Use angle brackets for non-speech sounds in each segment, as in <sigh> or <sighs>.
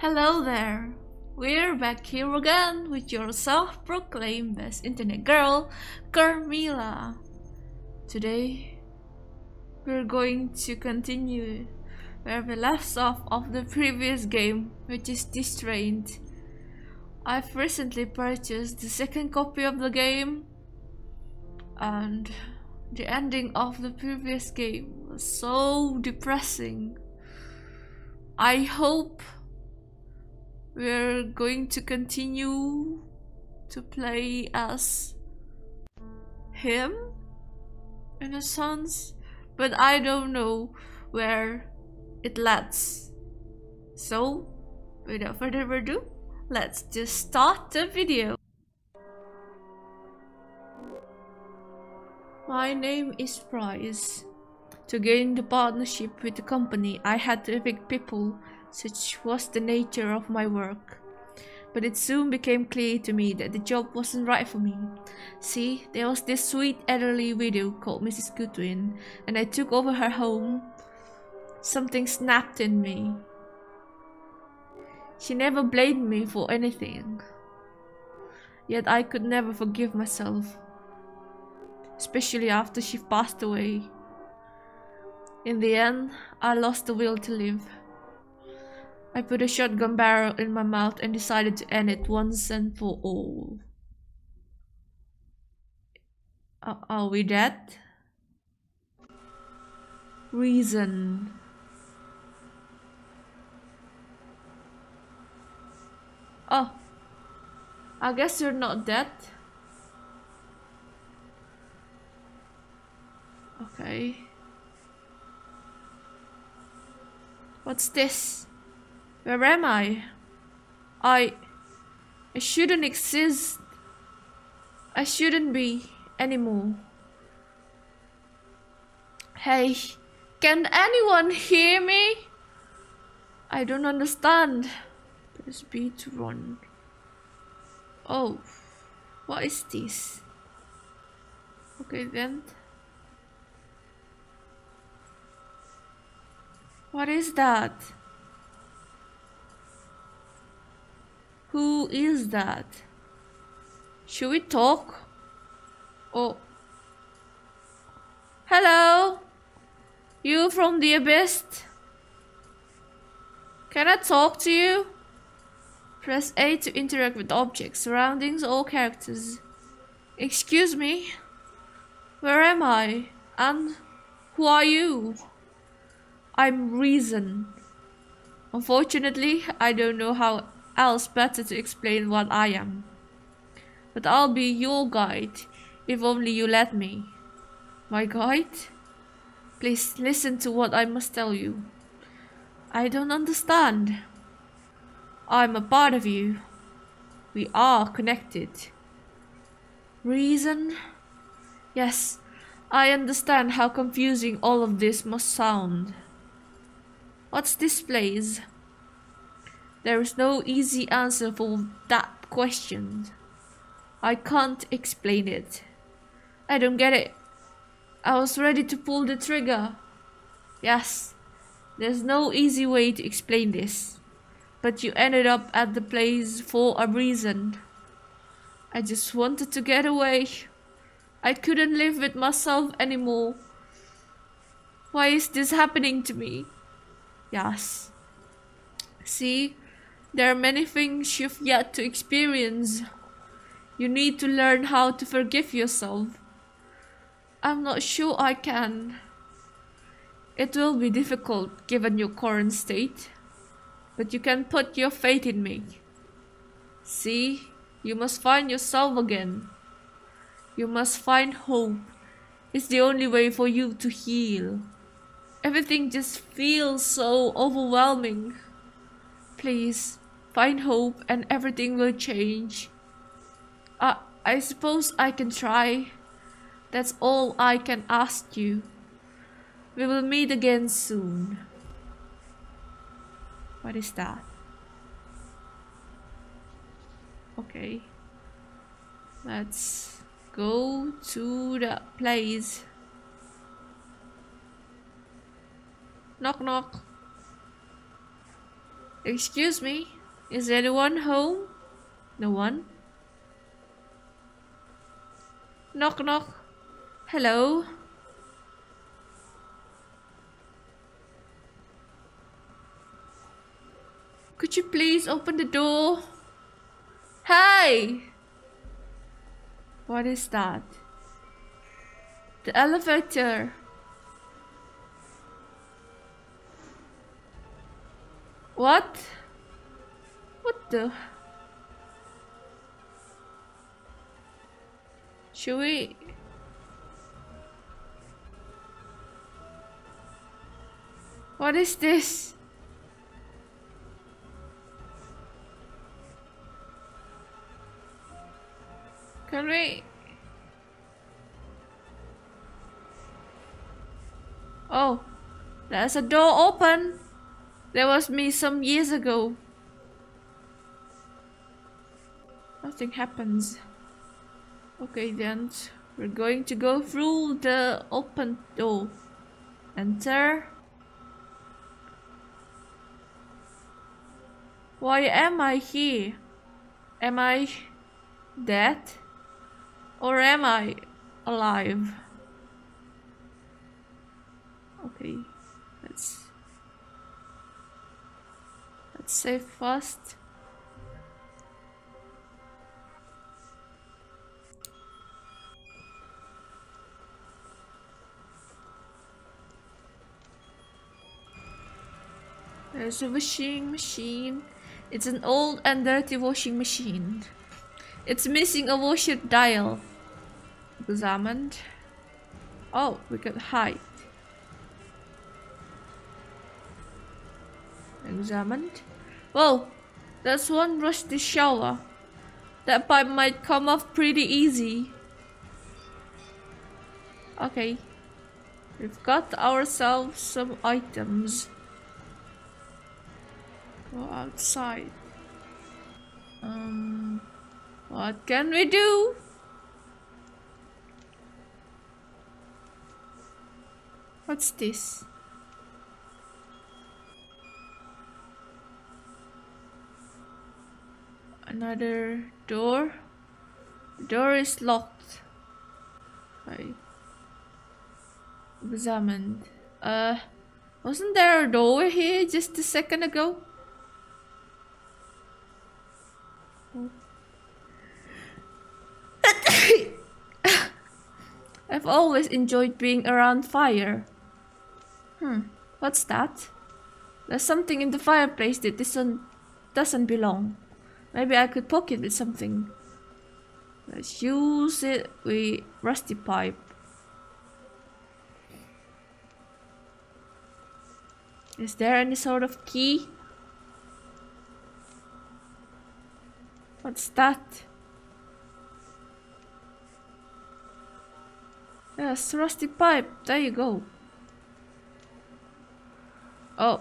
Hello there! We're back here again with your self-proclaimed best internet girl, Carmilla. Today, we're going to continue where we left off of the previous game, which is Distraint. I've recently purchased the second copy of the game, and the ending of the previous game was so depressing. I hope we're going to continue to play as him in a sense, but I don't know where it leads. So, without further ado, let's just start the video. My name is Price. To gain the partnership with the company, I had to evict people such was the nature of my work. But it soon became clear to me that the job wasn't right for me. See, there was this sweet elderly widow called Mrs. Goodwin, and I took over her home. Something snapped in me. She never blamed me for anything. Yet I could never forgive myself. Especially after she passed away. In the end, I lost the will to live. I put a shotgun barrel in my mouth and decided to end it once and for all. Uh, are we dead? Reason. Oh. I guess you're not dead. Okay. What's this? Where am I? I... I shouldn't exist. I shouldn't be anymore. Hey, can anyone hear me? I don't understand. Press B to run. Oh, what is this? Okay then. What is that? Who is that? Should we talk? Oh. Hello? You from the abyss? Can I talk to you? Press A to interact with objects, surroundings, or characters. Excuse me? Where am I? And who are you? I'm Reason. Unfortunately, I don't know how else better to explain what I am. But I'll be your guide, if only you let me. My guide? Please listen to what I must tell you. I don't understand. I'm a part of you. We are connected. Reason? Yes, I understand how confusing all of this must sound. What's this place? There is no easy answer for that question. I can't explain it. I don't get it. I was ready to pull the trigger. Yes, there's no easy way to explain this. But you ended up at the place for a reason. I just wanted to get away. I couldn't live with myself anymore. Why is this happening to me? Yes. See, there are many things you've yet to experience. You need to learn how to forgive yourself. I'm not sure I can. It will be difficult given your current state, but you can put your faith in me. See, you must find yourself again. You must find hope. It's the only way for you to heal. Everything just feels so overwhelming. Please, find hope and everything will change. Uh, I suppose I can try. That's all I can ask you. We will meet again soon. What is that? Okay. Let's go to the place. Knock knock. Excuse me? Is anyone home? No one? Knock knock. Hello? Could you please open the door? Hey! What is that? The elevator. What? The? Uh, should we? What is this? Can we? Oh, there's a door open. There was me some years ago. Nothing happens. Okay then, we're going to go through the open door. Enter. Why am I here? Am I dead? Or am I alive? Okay, let's let's save fast. There's a washing machine. It's an old and dirty washing machine. It's missing a washer dial. Examined. Oh, we can hide. Examined. Whoa, that's one rusty shower. That pipe might come off pretty easy. Okay. We've got ourselves some items. Go outside. Um... What can we do? What's this? Another door? Door is locked. I examined. Uh, wasn't there a door here just a second ago? <laughs> I've always enjoyed being around fire. Hmm, what's that? There's something in the fireplace that doesn't, doesn't belong. Maybe I could poke it with something. Let's use it with rusty pipe. Is there any sort of key? What's that? Yes, rusty pipe. There you go. Oh.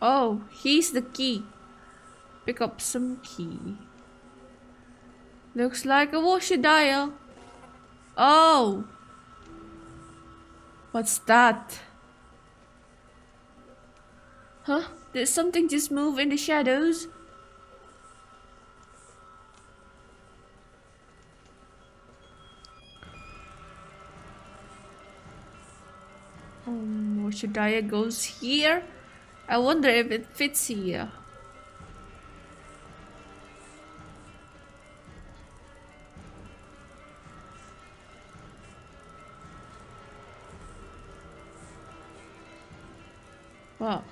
Oh, he's the key. Pick up some key. Looks like a washer dial. Oh. What's that? Huh? Did something just move in the shadows? Um, Moshadaya goes here. I wonder if it fits here. Well.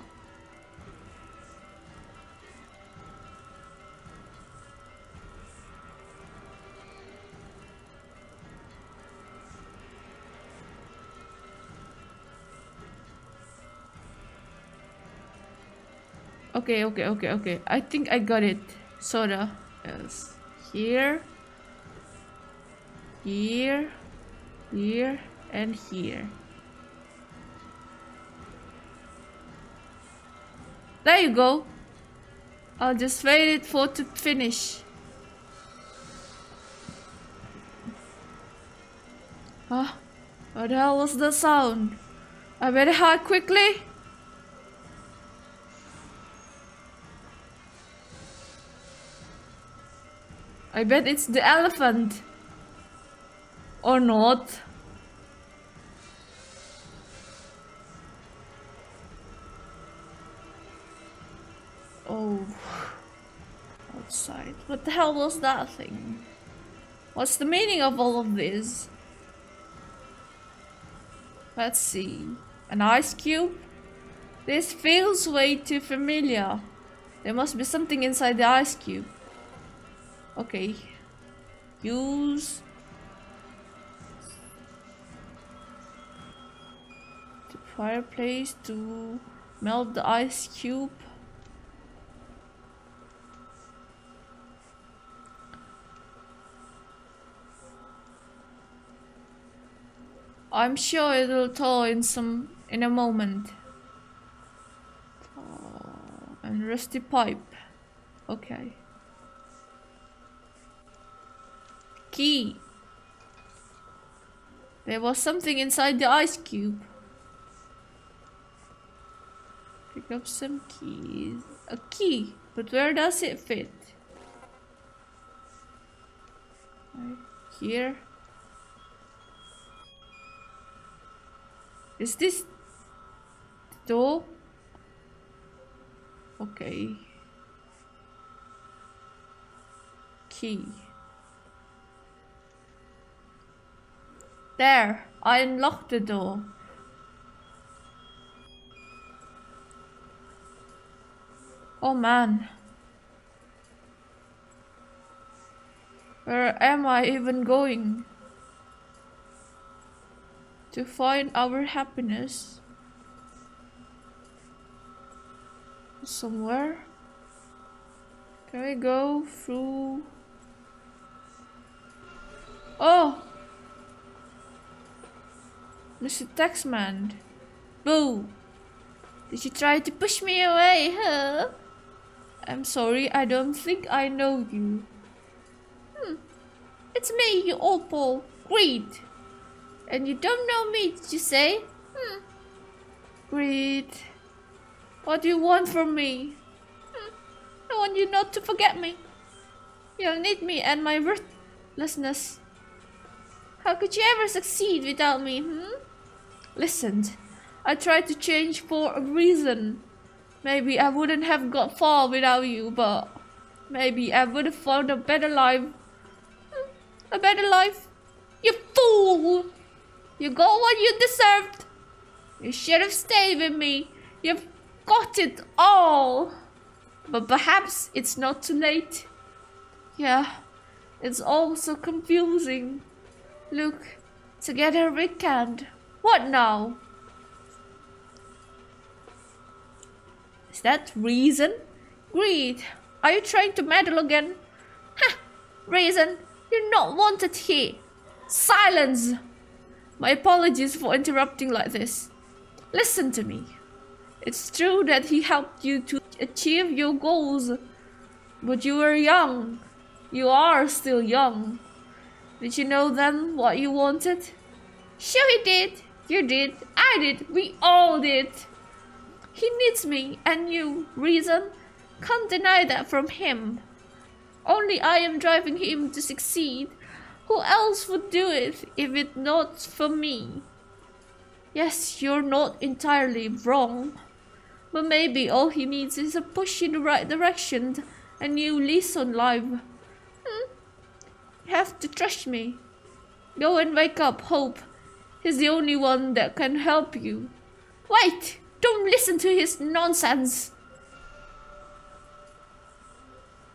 Okay, okay, okay, okay. I think I got it. Soda. Yes. Here. Here. Here. And here. There you go. I'll just wait it for to finish. Huh? What the hell was the sound? I better hide quickly. I bet it's the elephant. Or not. Oh. Outside. What the hell was that thing? What's the meaning of all of this? Let's see. An ice cube? This feels way too familiar. There must be something inside the ice cube. Okay. Use the fireplace to melt the ice cube. I'm sure it'll thaw in some in a moment. And rusty pipe. Okay. Key. There was something inside the ice cube. Pick up some keys. A key, but where does it fit? Right here. Is this the door? Okay. Key. There, I unlocked the door. Oh man. Where am I even going? to find our happiness somewhere. Can we go through? Oh! Mr. Taxman. Boo! Did you try to push me away, huh? I'm sorry, I don't think I know you. Hmm. It's me, you old Paul. Greed. And you don't know me, did you say? Hmm. Greed. What do you want from me? Hmm. I want you not to forget me. You'll need me and my worthlessness. How could you ever succeed without me, hmm? Listen, I tried to change for a reason. Maybe I wouldn't have got far without you, but maybe I would have found a better life. A better life? You fool! You got what you deserved. You should have stayed with me. You've got it all. But perhaps it's not too late. Yeah, it's all so confusing. Look, together we can't. What now? Is that reason? Greed. Are you trying to meddle again? Ha! Reason, you're not wanted here. Silence! My apologies for interrupting like this. Listen to me. It's true that he helped you to achieve your goals, but you were young. You are still young. Did you know then what you wanted? Sure he did. You did. I did. We all did. He needs me and you, reason. Can't deny that from him. Only I am driving him to succeed who else would do it if it not for me? Yes, you're not entirely wrong. But maybe all he needs is a push in the right direction, a new lease on life. Hmm? You have to trust me. Go and wake up Hope. He's the only one that can help you. Wait! Don't listen to his nonsense!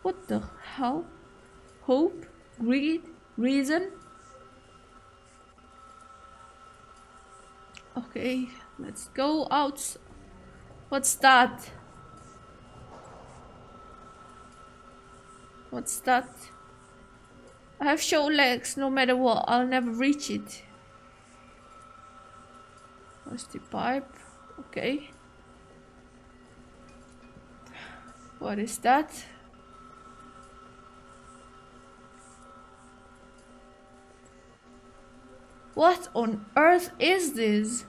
What the hell? Hope? Greed? reason. Okay, let's go out. What's that? What's that? I have short legs, no matter what, I'll never reach it. What's pipe? Okay. What is that? What on earth is this?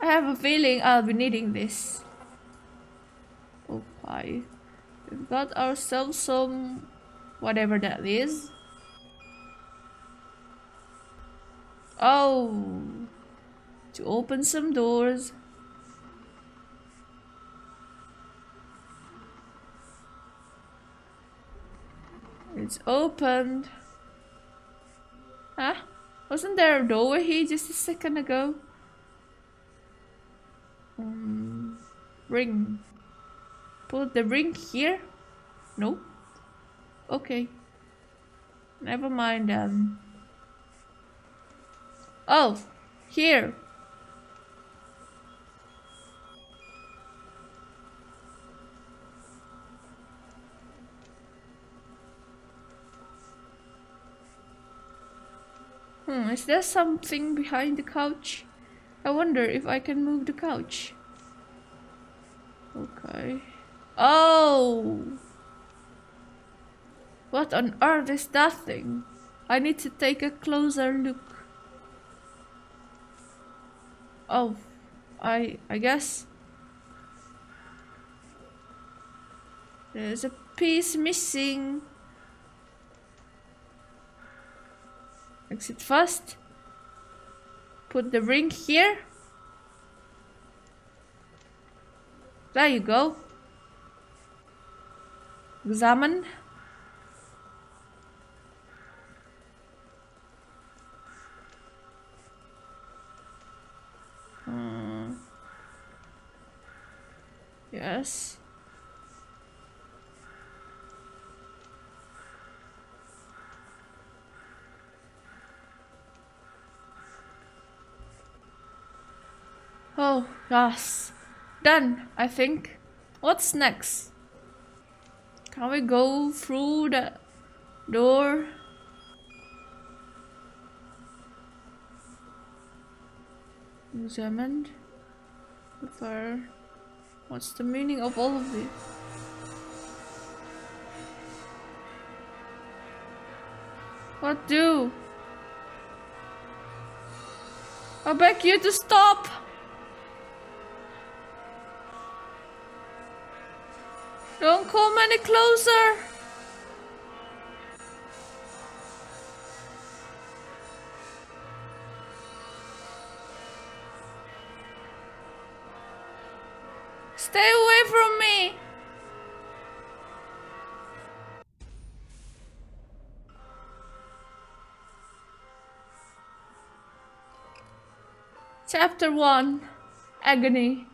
I have a feeling I'll be needing this. Oh, hi. We've got ourselves some... whatever that is. Oh! To open some doors. It's opened. Huh? Wasn't there a door here just a second ago? Um, ring. Put the ring here? No? Okay. Never mind then. Oh, here. Hmm, is there something behind the couch? I wonder if I can move the couch. Okay. Oh! What on earth is that thing? I need to take a closer look. Oh, I I guess there's a piece missing. Exit first. Put the ring here. There you go. Examine. Hmm. Yes. Oh, yes. Done, I think. What's next? Can we go through the door? Examined. The fire. What's the meaning of all of this? What do? I beg you to stop! Come any closer. Stay away from me. Chapter 1 Agony.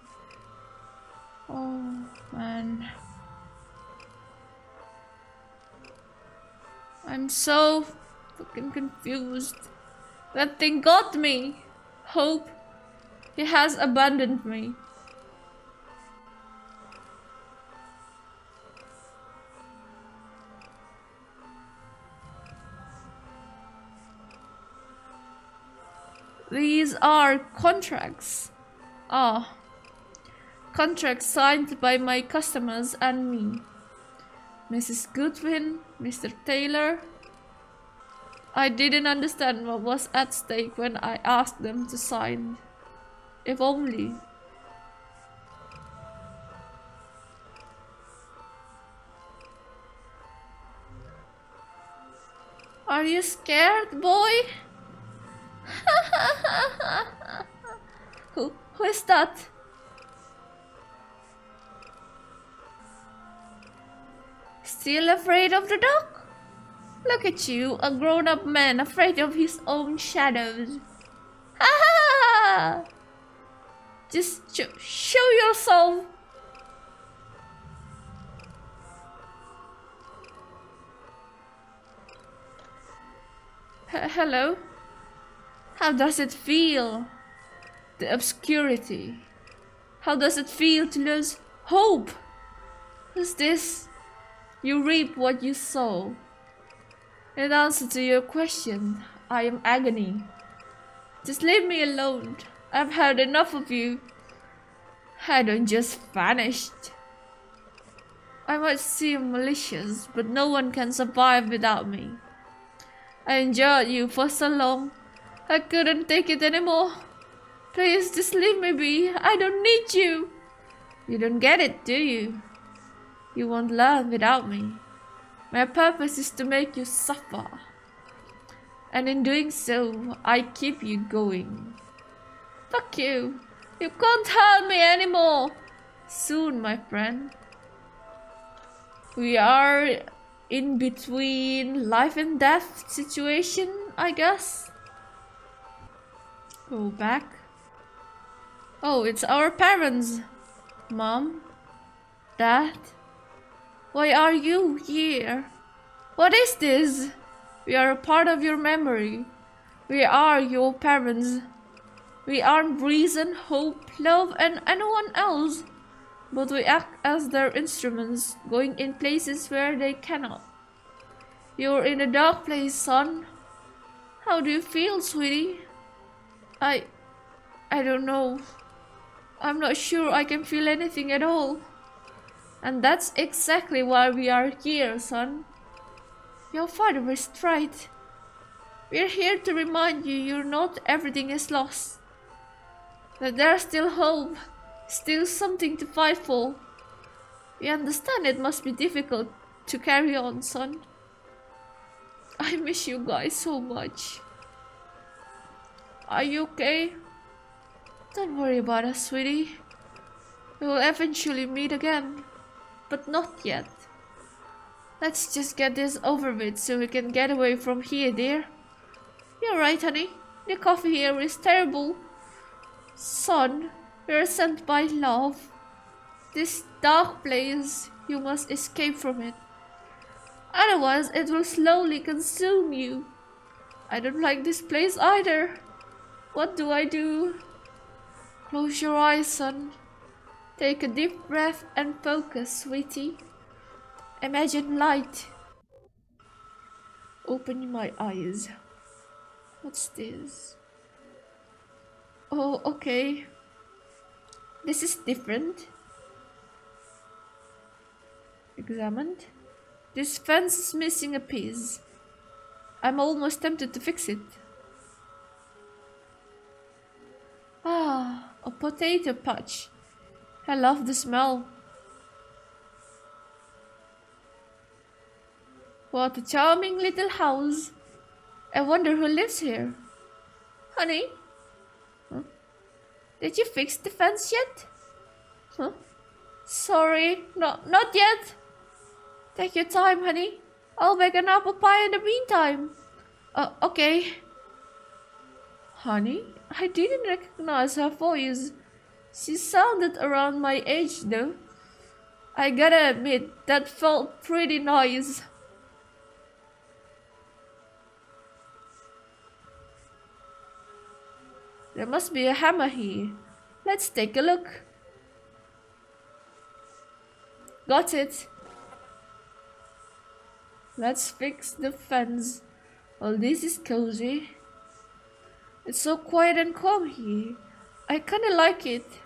I'm so fucking confused. That thing got me. Hope. He has abandoned me. These are contracts. Ah. Contracts signed by my customers and me. Mrs. Goodwin, Mr. Taylor. I didn't understand what was at stake when I asked them to sign. If only. Are you scared, boy? <laughs> who, who is that? Still afraid of the dark? Look at you, a grown-up man afraid of his own shadows. Ha ha! Just sh show yourself. H hello? How does it feel? The obscurity. How does it feel to lose hope? Who's this? You reap what you sow. In answer to your question, I am agony. Just leave me alone. I've had enough of you. I don't just vanished. I might seem malicious, but no one can survive without me. I endured you for so long. I couldn't take it anymore. Please just leave me be. I don't need you. You don't get it, do you? You won't learn without me. My purpose is to make you suffer. And in doing so, I keep you going. Fuck you. You can't hurt me anymore. Soon, my friend. We are in between life and death situation, I guess. Go back. Oh, it's our parents. Mom? Dad? Why are you here? What is this? We are a part of your memory. We are your parents. We aren't reason, hope, love, and anyone else. But we act as their instruments, going in places where they cannot. You're in a dark place, son. How do you feel, sweetie? I... I don't know. I'm not sure I can feel anything at all. And that's exactly why we are here, son. Your father was right. We're here to remind you you're not everything is lost. That there's still hope, still something to fight for. We understand it must be difficult to carry on, son. I miss you guys so much. Are you okay? Don't worry about us, sweetie. We will eventually meet again, but not yet. Let's just get this over with so we can get away from here, dear. You're right, honey. The coffee here is terrible. Son, we're sent by love. This dark place, you must escape from it. Otherwise, it will slowly consume you. I don't like this place either. What do I do? Close your eyes, son. Take a deep breath and focus, sweetie. Imagine light. Open my eyes. What's this? Oh, okay. This is different. Examined. This fence is missing a piece. I'm almost tempted to fix it. Ah, a potato patch. I love the smell. What a charming little house. I wonder who lives here. Honey? Huh? Did you fix the fence yet? Huh? Sorry, no, not yet. Take your time, honey. I'll make an apple pie in the meantime. Uh, okay. Honey? I didn't recognize her voice. She sounded around my age, though. I gotta admit, that felt pretty nice. There must be a hammer here. Let's take a look. Got it. Let's fix the fence. Well, this is cozy. It's so quiet and calm here. I kinda like it.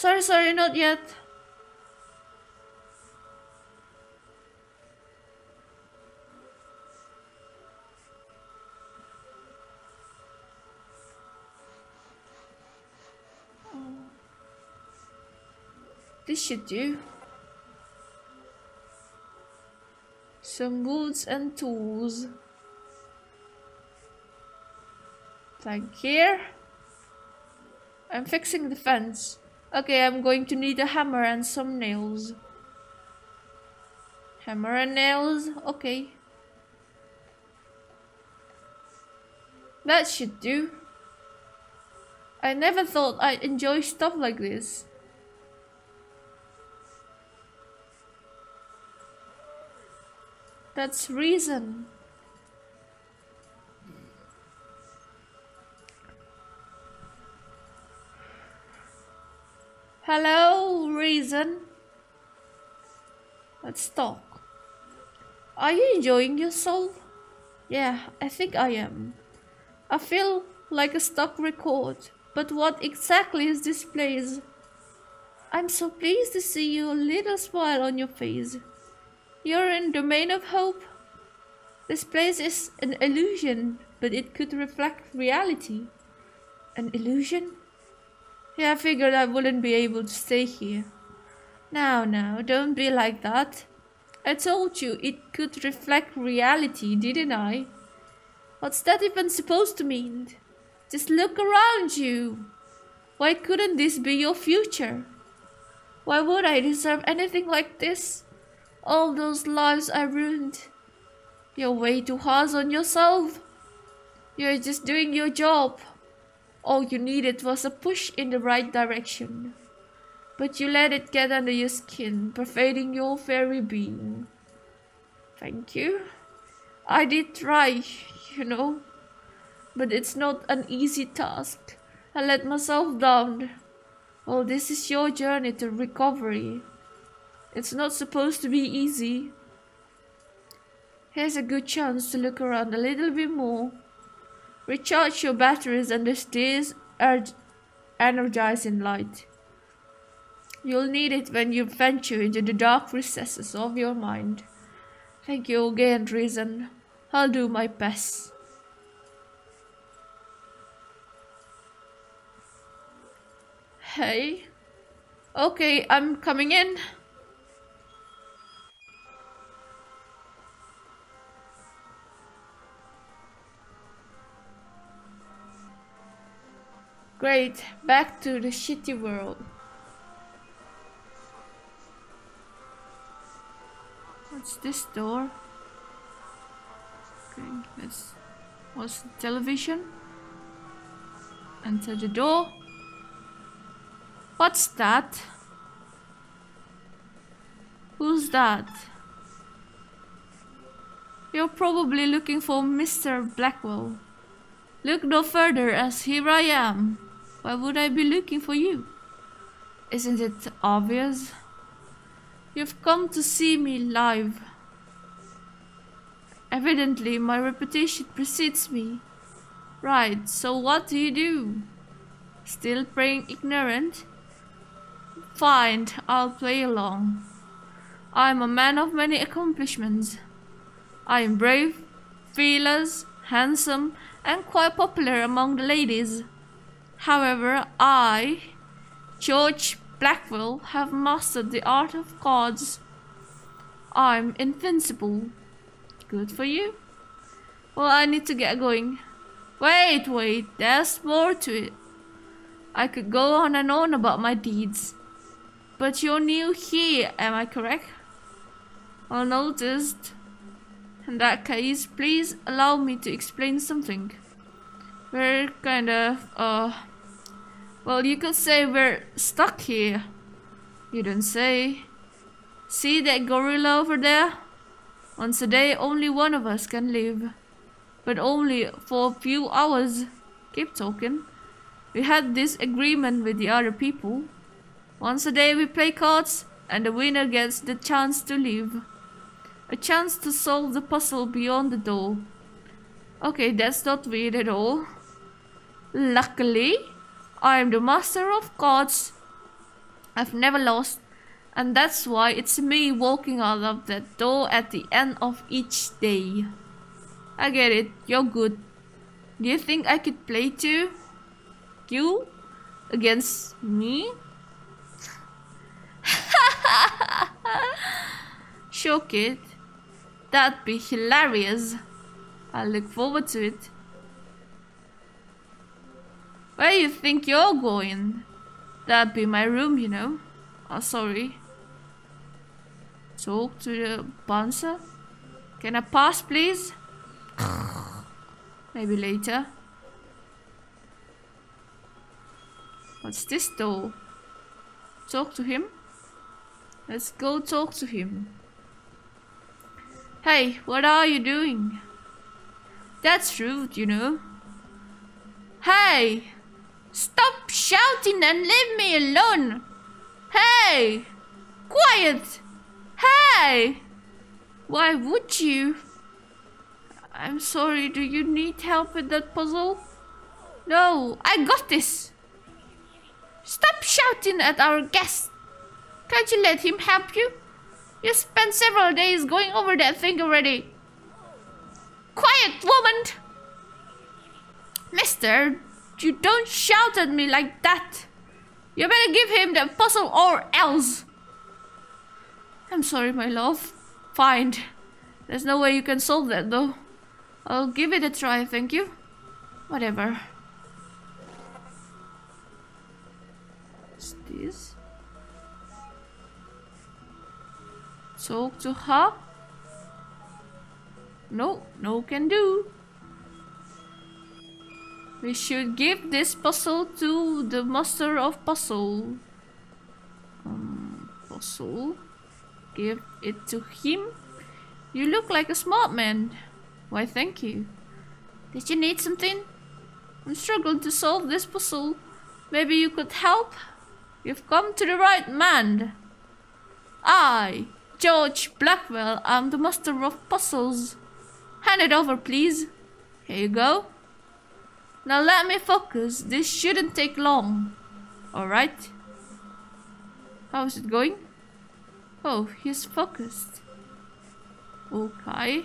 Sorry, sorry, not yet. This should do. Some woods and tools. Like here. I'm fixing the fence. Okay, I'm going to need a hammer and some nails. Hammer and nails, okay. That should do. I never thought I'd enjoy stuff like this. That's reason. Hello, reason. Let's talk. Are you enjoying yourself? Yeah, I think I am. I feel like a stock record, but what exactly is this place? I'm so pleased to see you a little smile on your face. You're in domain of hope? This place is an illusion, but it could reflect reality. An illusion? Yeah, I figured I wouldn't be able to stay here. Now, now, don't be like that. I told you it could reflect reality, didn't I? What's that even supposed to mean? Just look around you. Why couldn't this be your future? Why would I deserve anything like this? All those lives I ruined. You're way too hard on yourself. You're just doing your job. All you needed was a push in the right direction. But you let it get under your skin, pervading your very being. Thank you. I did try, you know. But it's not an easy task. I let myself down. Well, this is your journey to recovery. It's not supposed to be easy. Here's a good chance to look around a little bit more. Recharge your batteries under this energizing light. You'll need it when you venture into the dark recesses of your mind. Thank you again, Reason. I'll do my best. Hey. Okay, I'm coming in. Great, back to the shitty world. What's this door? Okay, let's... What's the television? Enter the door. What's that? Who's that? You're probably looking for Mr. Blackwell. Look no further as here I am. Why would I be looking for you? Isn't it obvious? You've come to see me live. Evidently, my reputation precedes me. Right, so what do you do? Still playing ignorant? Fine, I'll play along. I'm a man of many accomplishments. I am brave, fearless, handsome, and quite popular among the ladies. However, I, George Blackwell, have mastered the art of cards. I'm invincible. Good for you. Well, I need to get going. Wait, wait, there's more to it. I could go on and on about my deeds. But you're new here, am I correct? I noticed. In that case, please allow me to explain something. We're kind of, uh, well, you could say we're stuck here. You don't say. See that gorilla over there? Once a day, only one of us can live. But only for a few hours. Keep talking. We had this agreement with the other people. Once a day we play cards, and the winner gets the chance to live. A chance to solve the puzzle beyond the door. Okay, that's not weird at all. Luckily, I am the master of cards. I've never lost. And that's why it's me walking out of that door at the end of each day. I get it, you're good. Do you think I could play too? You? Against me? <laughs> sure kid. That'd be hilarious. I look forward to it. Where you think you're going? That'd be my room, you know. Oh, sorry. Talk to the bouncer. Can I pass, please? <sighs> Maybe later. What's this door? Talk to him? Let's go talk to him. Hey, what are you doing? That's rude, you know. Hey! Stop shouting and leave me alone! Hey! Quiet! Hey! Why would you? I'm sorry, do you need help with that puzzle? No, I got this! Stop shouting at our guest! Can't you let him help you? You spent several days going over that thing already. Quiet, woman! Mister, you don't shout at me like that. You better give him the puzzle or else. I'm sorry, my love. Fine. There's no way you can solve that, though. I'll give it a try, thank you. Whatever. What's this? Talk to her? No, no can do. We should give this puzzle to the master of puzzle. Um, puzzle. Give it to him. You look like a smart man. Why, thank you. Did you need something? I'm struggling to solve this puzzle. Maybe you could help? You've come to the right man. I, George Blackwell, am the master of puzzles. Hand it over, please. Here you go. Now let me focus. This shouldn't take long. Alright. How is it going? Oh, he's focused. Okay.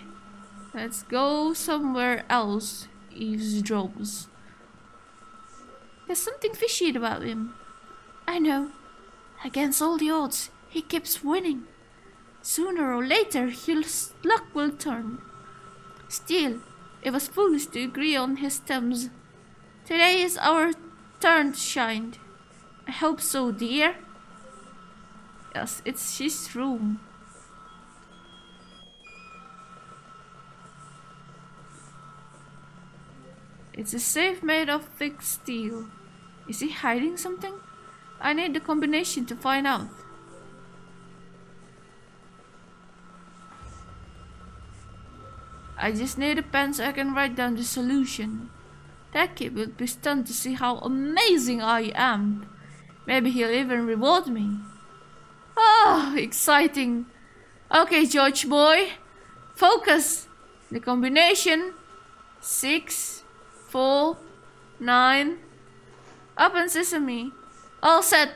Let's go somewhere else. Eavesdrops. There's something fishy about him. I know. Against all the odds, he keeps winning. Sooner or later, his luck will turn. Still, it was foolish to agree on his terms. Today is our turn to shine. I hope so, dear. Yes, it's his room. It's a safe made of thick steel. Is he hiding something? I need the combination to find out. I just need a pen so I can write down the solution. That kid will be stunned to see how amazing I am. Maybe he'll even reward me. Oh, exciting. Okay, George boy. Focus. The combination. Six, four, nine. Open sesame. All set.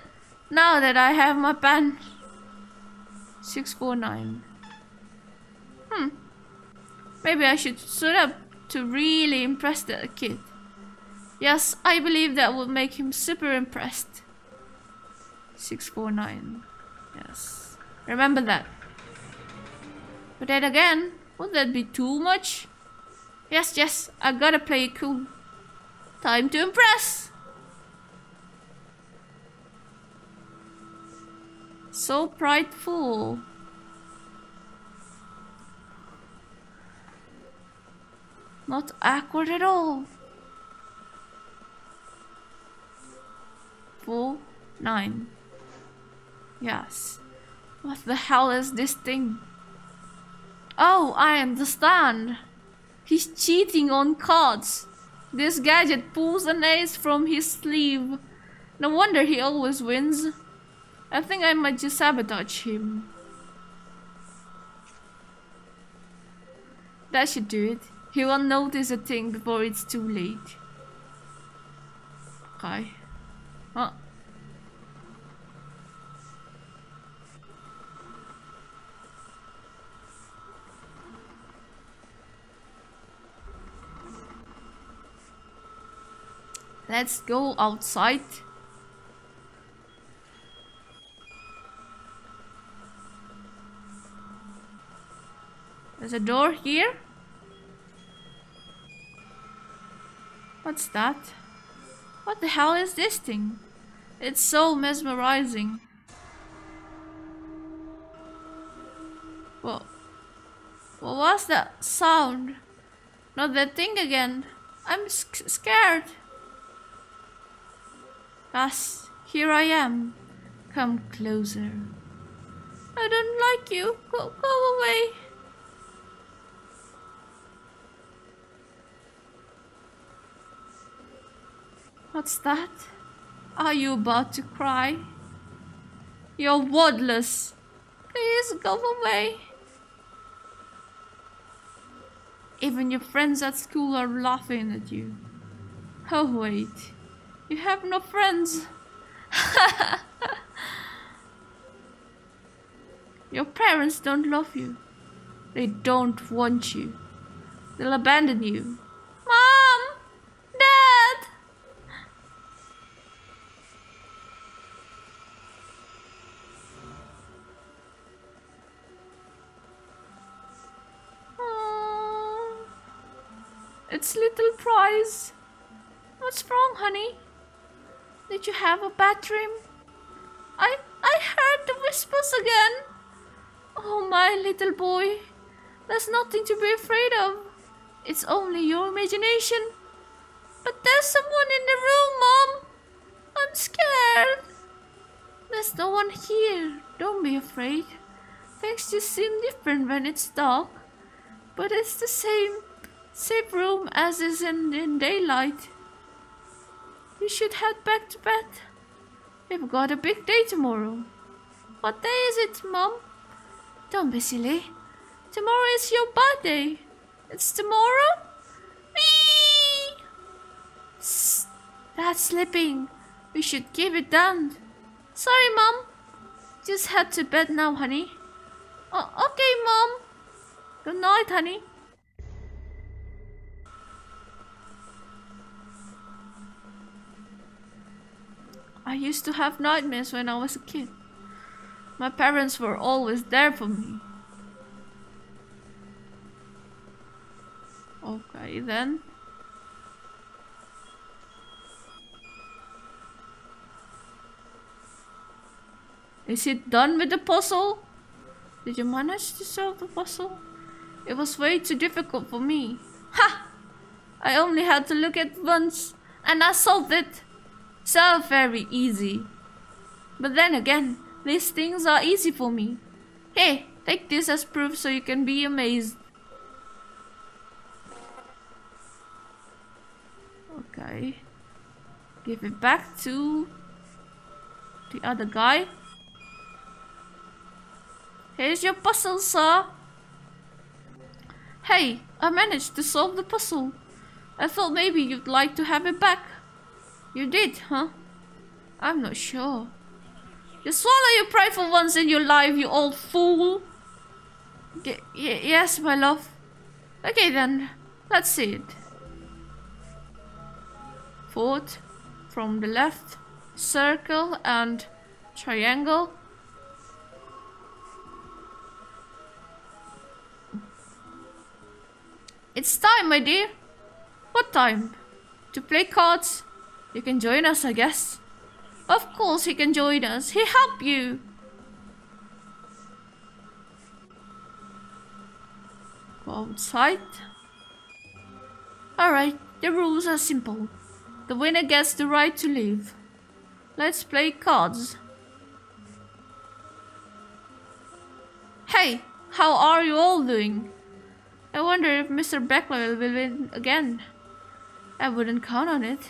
Now that I have my pen. Six, four, nine. Hmm. Maybe I should suit up to really impress that kid. Yes, I believe that would make him super impressed. 649. Yes. Remember that. But then again, would that be too much? Yes, yes, I gotta play it cool. Time to impress! So prideful. Not awkward at all. Four, nine. Yes. What the hell is this thing? Oh, I understand. He's cheating on cards. This gadget pulls an ace from his sleeve. No wonder he always wins. I think I might just sabotage him. That should do it. He won't notice a thing before it's too late. Okay. Huh. Let's go outside. There's a door here. What's that? What the hell is this thing? It's so mesmerizing. What? What was that sound? Not that thing again. I'm scared. Yes, here I am. Come closer. I don't like you. Go, go away. What's that? Are you about to cry? You're wordless. Please go away. Even your friends at school are laughing at you. Oh wait, you have no friends. <laughs> your parents don't love you. They don't want you. They'll abandon you. Little prize. What's wrong, honey? Did you have a bad dream? I I heard the whispers again. Oh, my little boy. There's nothing to be afraid of. It's only your imagination. But there's someone in the room, Mom. I'm scared. There's no one here. Don't be afraid. Things just seem different when it's dark. But it's the same, same room as is in, in daylight. We should head back to bed. We've got a big day tomorrow. What day is it, Mom? Don't be silly. Tomorrow is your birthday. It's tomorrow? Whee! That's slipping. We should keep it down. Sorry, Mom. Just head to bed now, honey. Oh, okay, Mom. Good night, honey. I used to have nightmares when I was a kid. My parents were always there for me. Okay, then. Is it done with the puzzle? Did you manage to solve the puzzle? It was way too difficult for me. Ha! I only had to look at once and I solved it. So very easy. But then again, these things are easy for me. Hey, take this as proof so you can be amazed. Okay. Give it back to the other guy. Here's your puzzle, sir. Hey, I managed to solve the puzzle. I thought maybe you'd like to have it back. You did, huh? I'm not sure. You swallow your pride for once in your life, you old fool. Yes, my love. Okay then, let's see it. Foot from the left, circle and triangle. It's time, my dear. What time? To play cards? You can join us, I guess. Of course he can join us. He helped you. Go outside. Alright, the rules are simple. The winner gets the right to leave. Let's play cards. Hey, how are you all doing? I wonder if Mr. Blackwell will win again. I wouldn't count on it.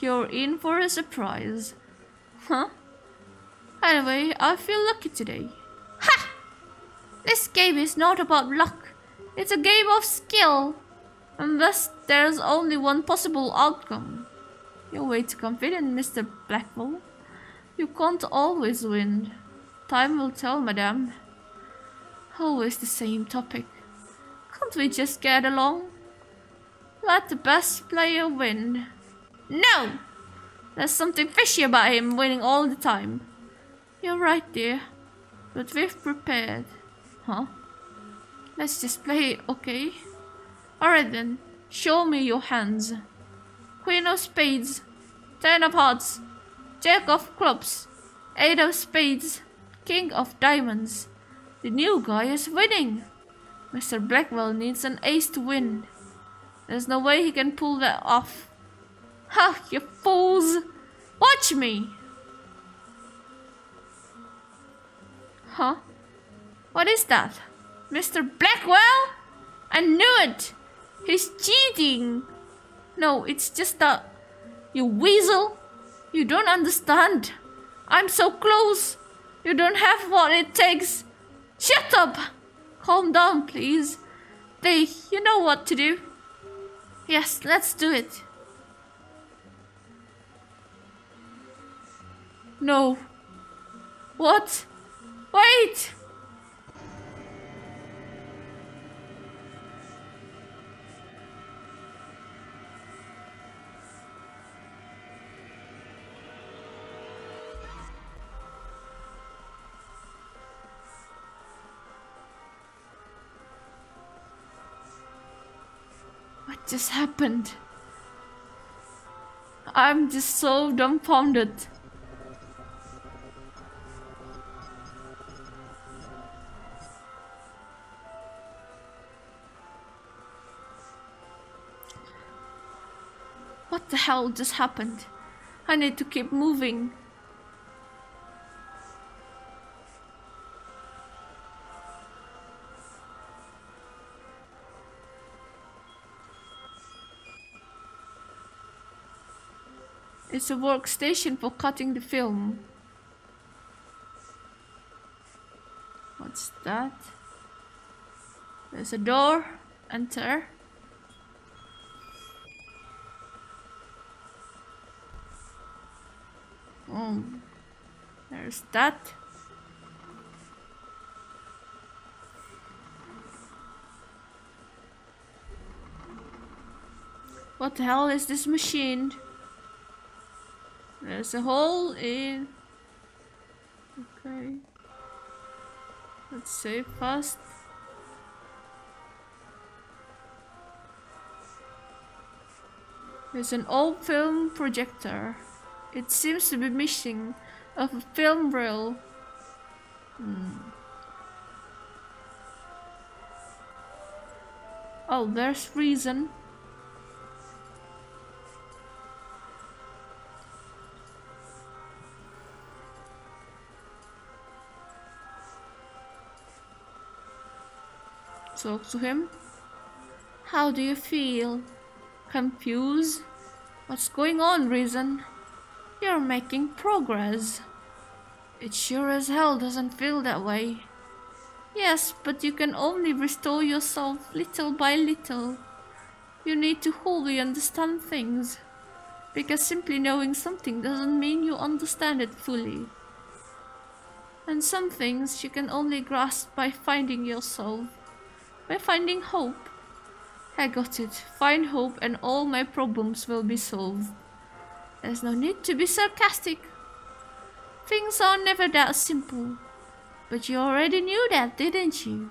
You're in for a surprise. Huh? Anyway, I feel lucky today. Ha! This game is not about luck. It's a game of skill. And thus, there's only one possible outcome. You're way too confident, Mr. Blackwell. You can't always win. Time will tell, madame. Always the same topic. Can't we just get along? Let the best player win. No! There's something fishy about him winning all the time. You're right, dear. But we've prepared. Huh? Let's just play, okay? Alright then. Show me your hands. Queen of spades. Ten of hearts. Jack of clubs. Eight of spades. King of diamonds. The new guy is winning. Mr. Blackwell needs an ace to win. There's no way he can pull that off. Ha, you fools! Watch me! Huh? What is that? Mr. Blackwell? I knew it! He's cheating! No, it's just that... You weasel! You don't understand! I'm so close! You don't have what it takes! Shut up! Calm down, please. They, you know what to do. Yes, let's do it. No. What? Wait! What just happened? I'm just so dumbfounded. Hell just happened? I need to keep moving. It's a workstation for cutting the film. What's that? There's a door. Enter. Oh, there's that. What the hell is this machine? There's a hole in... Okay. Let's save fast. There's an old film projector. It seems to be missing of a film reel. Hmm. Oh, there's reason. Talk to him. How do you feel? Confused? What's going on, Reason? You're making progress. It sure as hell doesn't feel that way. Yes, but you can only restore yourself little by little. You need to wholly understand things. Because simply knowing something doesn't mean you understand it fully. And some things you can only grasp by finding yourself by finding hope. I got it. Find hope and all my problems will be solved. There's no need to be sarcastic. Things are never that simple. But you already knew that, didn't you?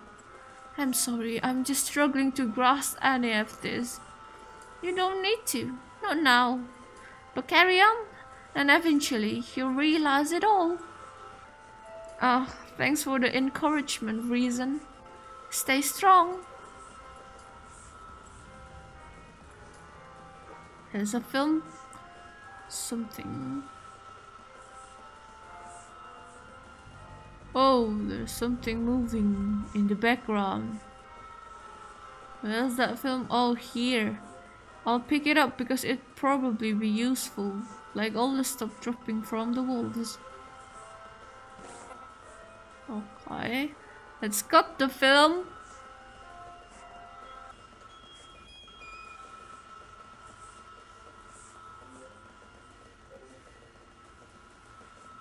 I'm sorry, I'm just struggling to grasp any of this. You don't need to, not now. But carry on, and eventually you'll realize it all. Ah, oh, thanks for the encouragement, Reason. Stay strong. Here's a film. Something. Oh, there's something moving in the background. Where's that film? Oh, here. I'll pick it up because it probably be useful. Like all the stuff dropping from the walls. Okay. Let's cut the film.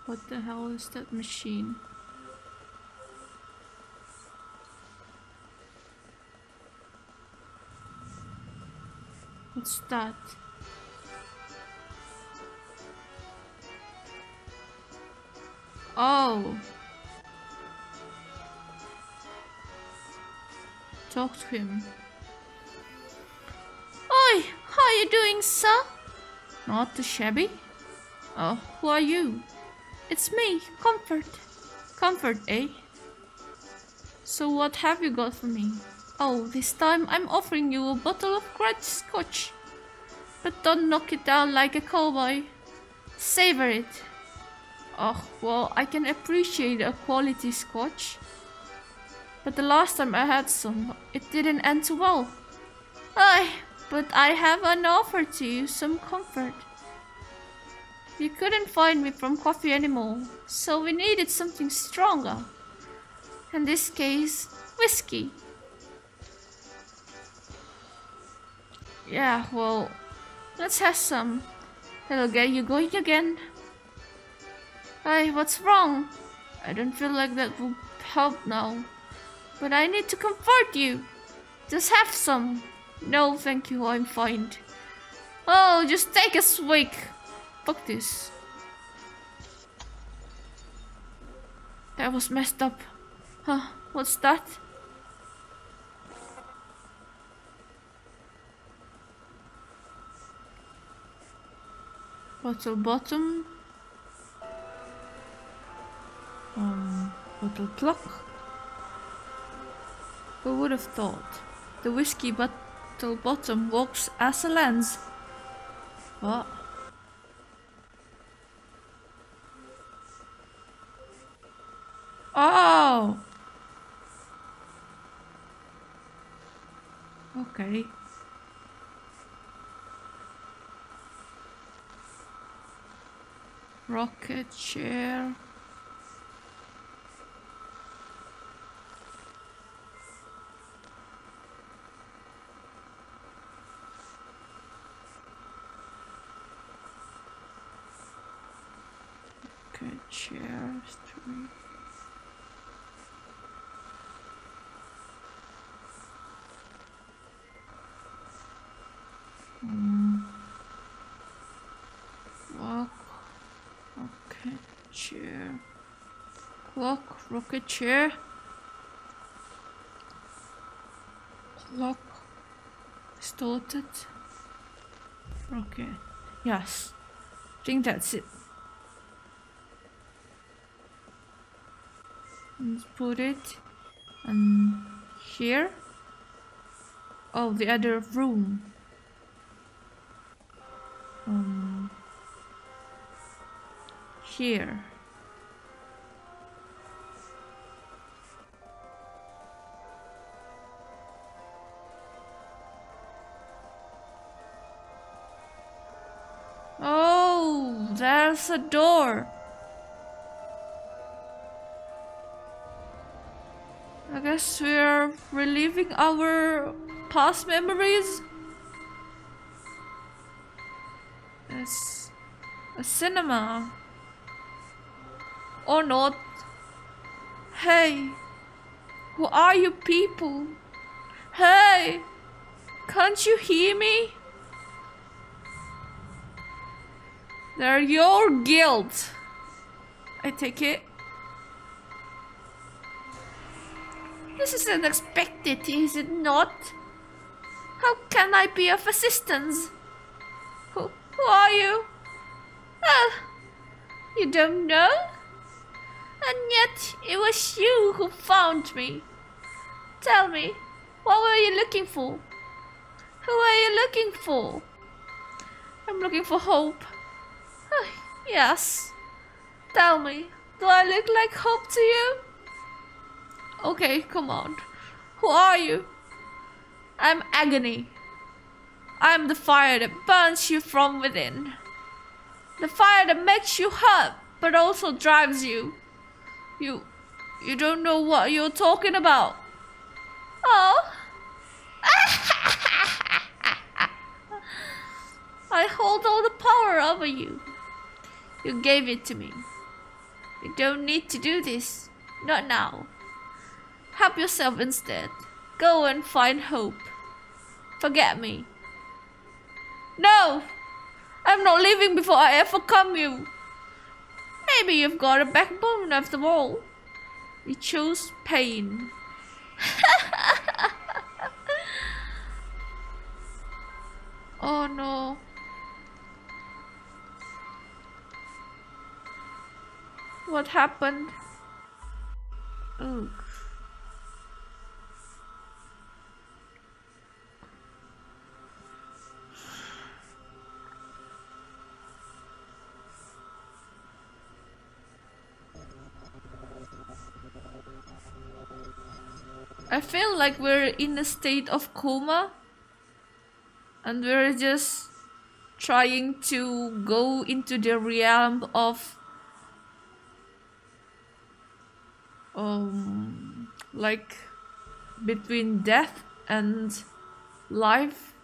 What the hell is that machine? What's that? Oh. Talk to him. Oi, how are you doing, sir? Not the shabby? Oh, who are you? It's me, Comfort. Comfort, eh? So what have you got for me? Oh, this time I'm offering you a bottle of great scotch. But don't knock it down like a cowboy. Savor it. Oh, well, I can appreciate a quality scotch. But the last time I had some, it didn't end too well. Aye, but I have an offer to you, some comfort. You couldn't find me from coffee anymore, so we needed something stronger. In this case, whiskey. Yeah, well, let's have some. It'll get you going again. Hey, what's wrong? I don't feel like that will help now. But I need to comfort you. Just have some. No, thank you, I'm fine. Oh, just take a swig. Fuck this. That was messed up. Huh, what's that? Bottle bottom. Um, bottle clock. Who would have thought? The whiskey bottle bottom walks as a lens. What? Okay. Rocket chair. Rocket chair. Three. Mm. Walk. Chair. Clock. Rocket chair. Clock. Started. Rocket. Yes. I think that's it. Let's put it um, here. Oh, the other room. Um, here. A door. I guess we're reliving our past memories. It's a cinema. Or not. Hey, who are you people? Hey, can't you hear me? They're your guilt. I take it. This is unexpected, is it not? How can I be of assistance? Who, who are you? Ah, you don't know? And yet it was you who found me. Tell me, what were you looking for? Who are you looking for? I'm looking for hope. <laughs> Yes. Tell me, do I look like hope to you? Okay, come on. Who are you? I'm agony. I'm the fire that burns you from within. The fire that makes you hurt, but also drives you. You, you don't know what you're talking about. Oh. <laughs> I hold all the power over you. You gave it to me. You don't need to do this. Not now. Help yourself instead. Go and find hope. Forget me. No! I'm not leaving before I ever come you. Maybe you've got a backbone after all. You chose pain. <laughs> oh no. What happened? I feel like we're in a state of coma and we're just trying to go into the realm of um like between death and life?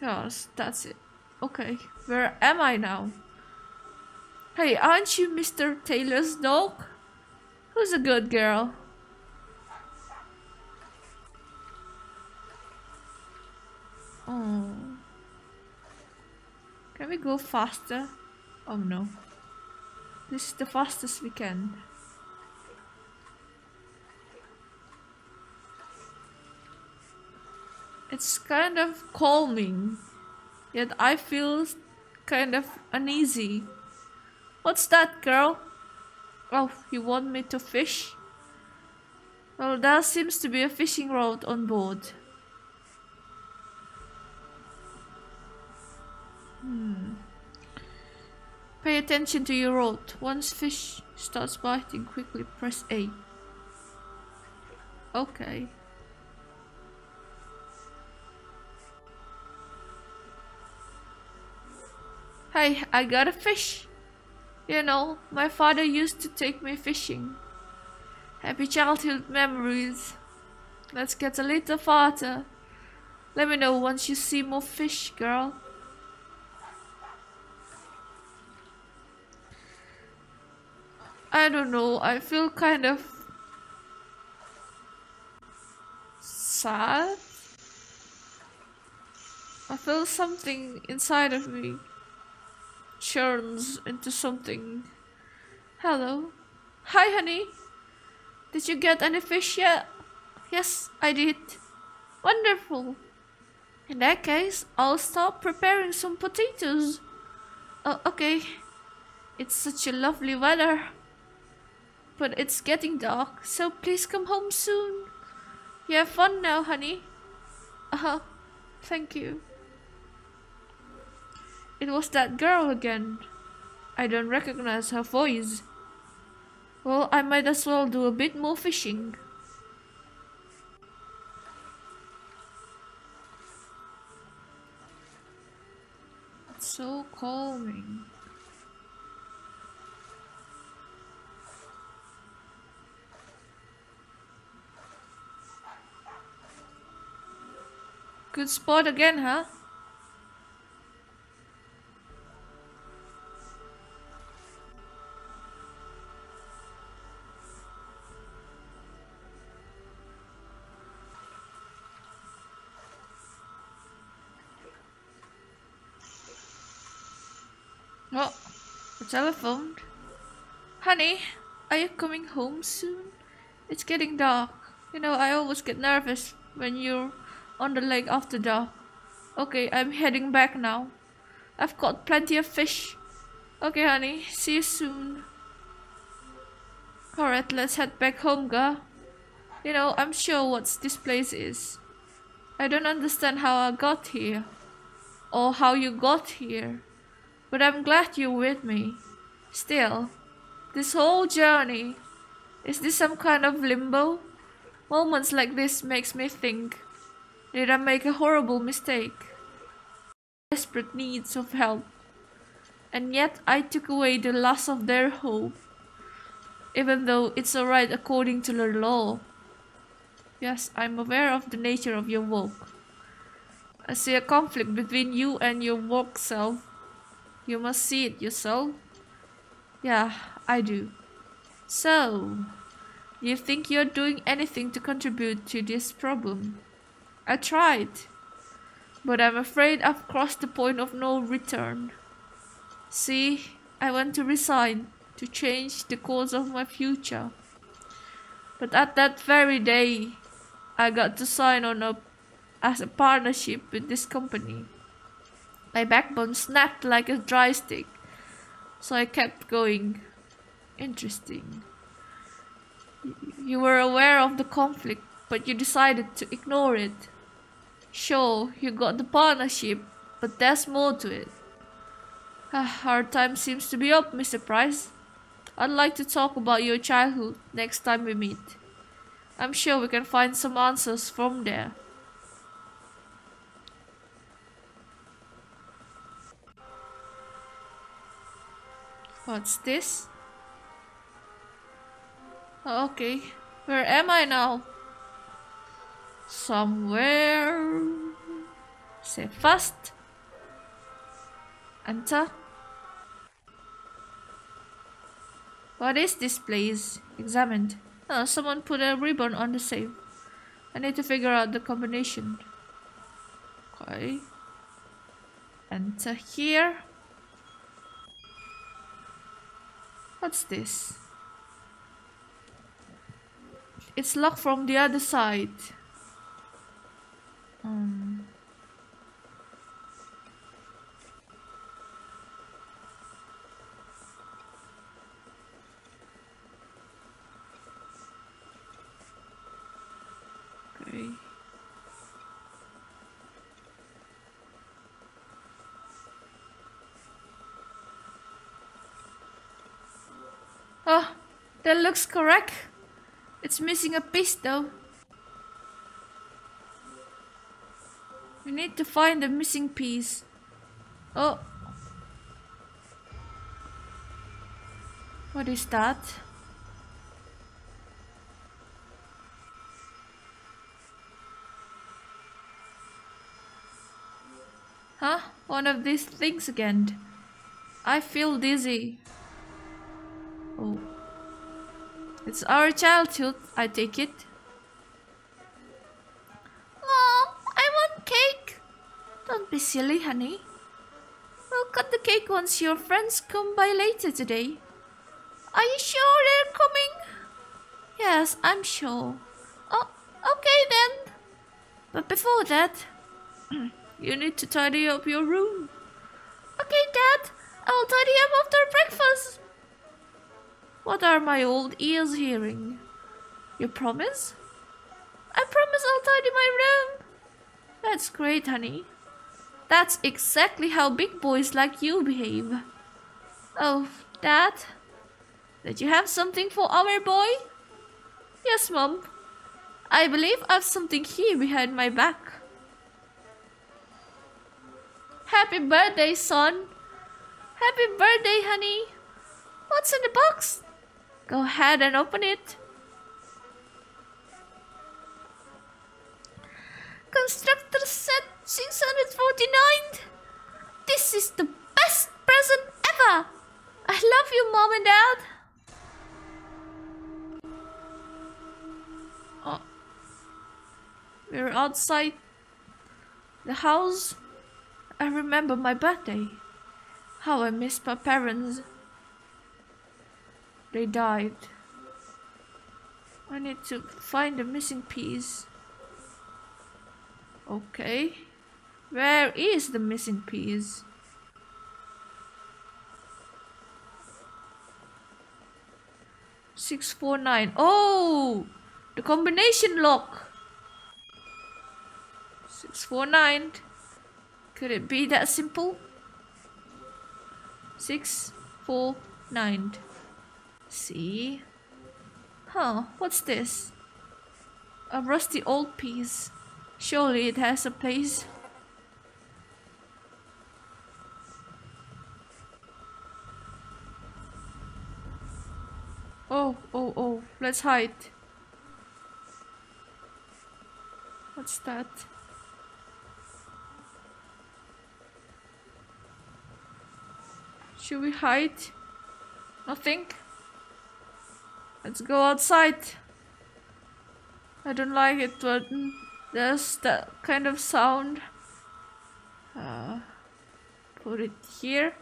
Yes that's it. Okay where am i now? Hey aren't you mr taylor's dog? Who's a good girl? Oh. Can we go faster? Oh no. This is the fastest we can It's kind of calming, yet I feel kind of uneasy. What's that, girl? Oh, you want me to fish? Well, there seems to be a fishing rod on board. Hmm. Pay attention to your rod. Once fish starts biting, quickly press A. Okay. Hey, I got a fish. You know, my father used to take me fishing. Happy childhood memories. Let's get a little farther. Let me know once you see more fish, girl. I don't know, I feel kind of sad. I feel something inside of me churns into something. Hello. Hi, honey. Did you get any fish yet? Yes, I did. Wonderful. In that case, I'll start preparing some potatoes. Oh, okay. It's such a lovely weather. But it's getting dark, so please come home soon. You have fun now, honey. Uh-huh. Thank you. It was that girl again. I don't recognize her voice. Well, I might as well do a bit more fishing. It's so calming. Good spot again, huh? The telephone. Honey, are you coming home soon? It's getting dark. You know, I always get nervous when you're on the lake after dark. Okay, I'm heading back now. I've got plenty of fish. Okay, honey, see you soon. Alright, let's head back home, girl. You know, I'm sure what this place is. I don't understand how I got here. Or how you got here. But I'm glad you're with me. Still, this whole journey, is this some kind of limbo? Moments like this makes me think, did I make a horrible mistake? Desperate needs of help. And yet I took away the last of their hope. Even though it's alright according to the law. Yes, I'm aware of the nature of your work. I see a conflict between you and your work self. You must see it yourself. Yeah, I do. So, you think you're doing anything to contribute to this problem? I tried, but I'm afraid I've crossed the point of no return. See, I want to resign to change the course of my future. But at that very day, I got to sign on up as a partnership with this company. My backbone snapped like a dry stick, so I kept going. Interesting. You were aware of the conflict, but you decided to ignore it. Sure, you got the partnership, but there's more to it. <sighs> Our time seems to be up, Mr. Price. I'd like to talk about your childhood next time we meet. I'm sure we can find some answers from there. What's this? Okay. Where am I now? Somewhere. Say fast. Enter. What is this place? Examined. Oh, someone put a ribbon on the safe. I need to figure out the combination. Okay. Enter here. What's this? It's locked from the other side. Um. Oh, that looks correct. It's missing a piece though. We need to find the missing piece. Oh. What is that? Huh? One of these things again. I feel dizzy. It's our childhood, I take it. Mom, I want cake. Don't be silly, honey. We'll cut the cake once your friends come by later today. Are you sure they're coming? Yes, I'm sure. Oh, okay then. But before that, <clears throat> you need to tidy up your room. Okay, Dad. I'll tidy up after breakfast. What are my old ears hearing? You promise? I promise I'll tidy my room. That's great, honey. That's exactly how big boys like you behave. Oh, Dad? Did you have something for our boy? Yes, Mom. I believe I've something here behind my back. Happy birthday, son. Happy birthday, honey. What's in the box? Go ahead and open it. Constructor set 649. This is the best present ever. I love you, Mom and Dad. Oh. We're outside the house. I remember my birthday. How I miss my parents. They died. I need to find the missing piece. Okay. Where is the missing piece? Six four nine. Oh, the combination lock. Six four nine. Could it be that simple? Six four nine. See? Huh, what's this? A rusty old piece. Surely it has a place. Oh, oh, oh, let's hide. What's that? Should we hide? Nothing? Let's go outside. I don't like it, but there's that kind of sound. Uh, put it here.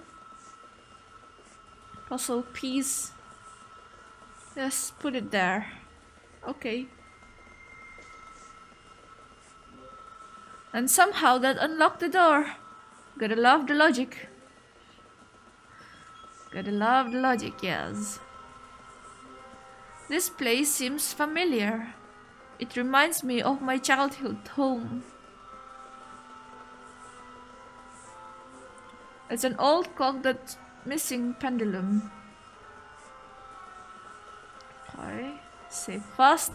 Puzzle piece. Yes, put it there. Okay. And somehow that unlocked the door. Gotta love the logic. Gotta love the logic, yes. This place seems familiar. It reminds me of my childhood home. It's an old clock that's missing pendulum. Okay, save fast.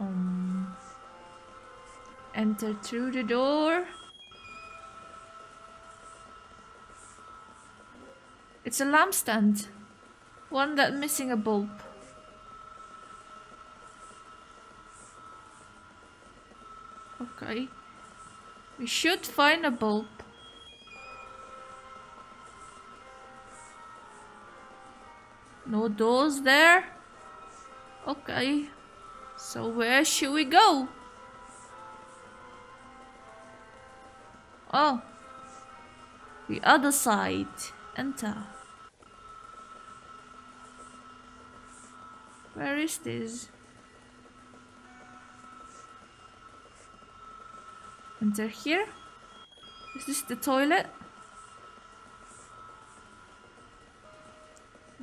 Um, enter through the door. It's a lampstand. One that missing a bulb. Okay. We should find a bulb. No doors there? Okay. So where should we go? Oh. The other side. Enter. Where is this? Enter here? Is this the toilet?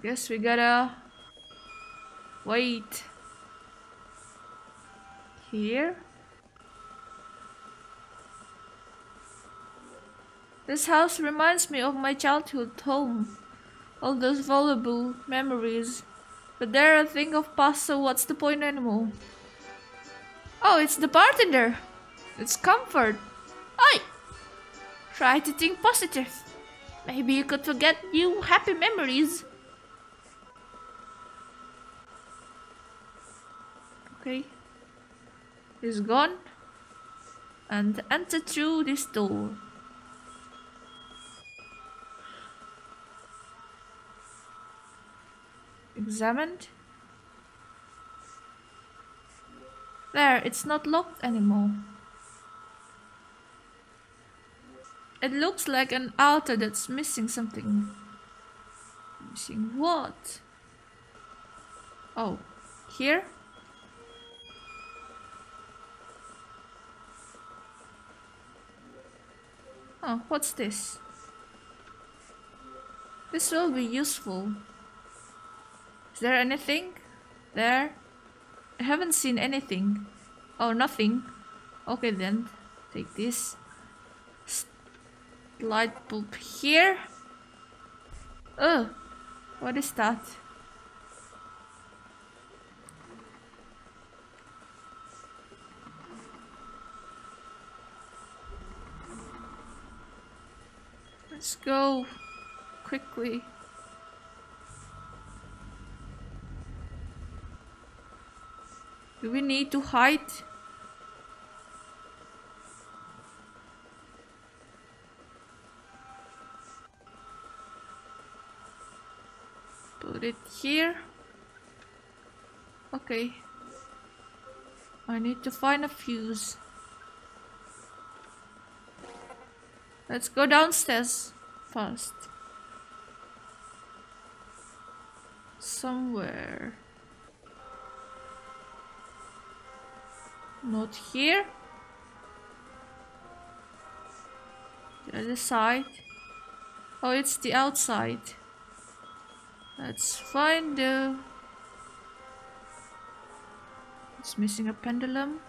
Guess we gotta wait here. This house reminds me of my childhood home. All those valuable memories. But they're a thing of past, so what's the point anymore? Oh, it's the bartender. It's comfort. Oi! Try to think positive. Maybe you could forget new happy memories. Okay. He's gone. And enter through this door. Examined. There, it's not locked anymore. It looks like an altar that's missing something. Missing what? Oh, here? Oh, what's this? This will be useful. There anything? There? I haven't seen anything. Oh, nothing. Okay then, take this. Light bulb here. Oh, what is that? Let's go quickly. Do we need to hide? Put it here. Okay. I need to find a fuse. Let's go downstairs first. Somewhere. Not here. The other side. Oh, it's the outside. Let's find the... It's missing a pendulum.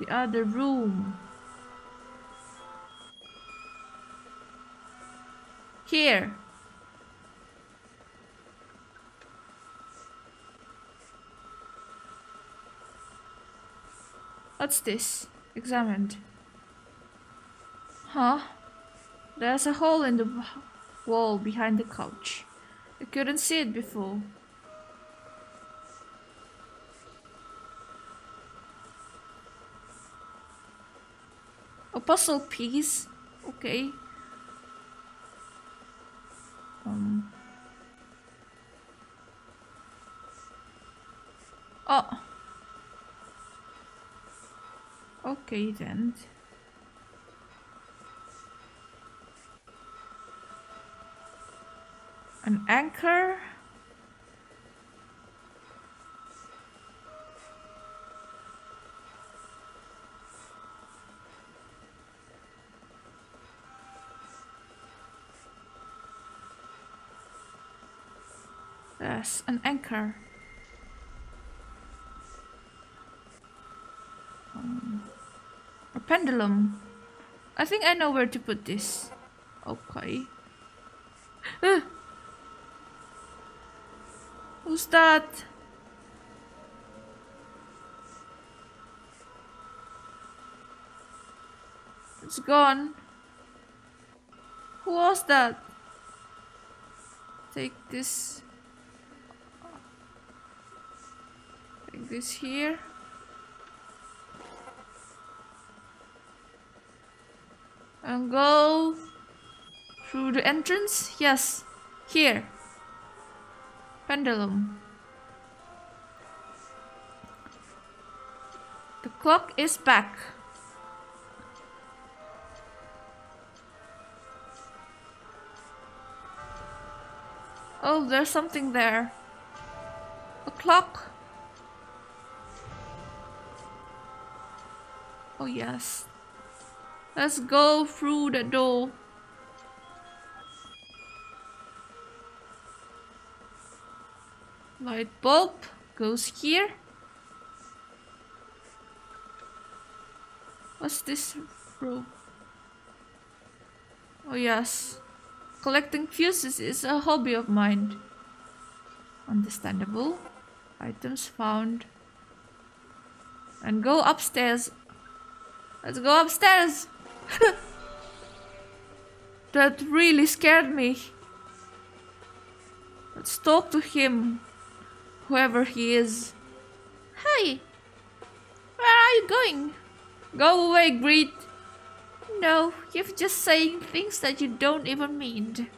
The other room. Here. What's this? Examined. Huh? There's a hole in the wall behind the couch. I couldn't see it before. A puzzle piece? Okay. Um. Oh. Okay then. An anchor. Yes, an anchor. Um, a pendulum. I think I know where to put this. Okay. Who's that? It's gone. Who was that? Take this. Take this here. And go through the entrance? Yes, here. Pendulum. The clock is back. Oh, there's something there. A clock. Oh yes. Let's go through the door. Light bulb goes here. What's this rope? Oh yes. Collecting fuses is a hobby of mine. Understandable. Items found. And go upstairs. Let's go upstairs. <laughs> that really scared me. Let's talk to him. Whoever he is. Hey! Where are you going? Go away, Greed. No, you're just saying things that you don't even mean.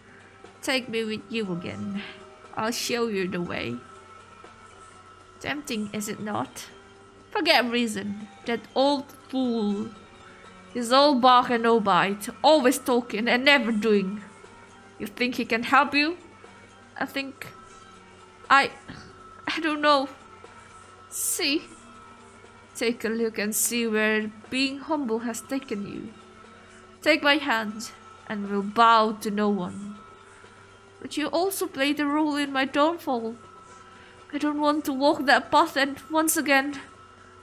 Take me with you again. I'll show you the way. Tempting, is it not? Forget reason. That old fool. He's all bark and no bite. Always talking and never doing. You think he can help you? I think... I... I don't know. See? Take a look and see where being humble has taken you. Take my hand and we'll bow to no one. But you also played a role in my downfall. I don't want to walk that path and once again,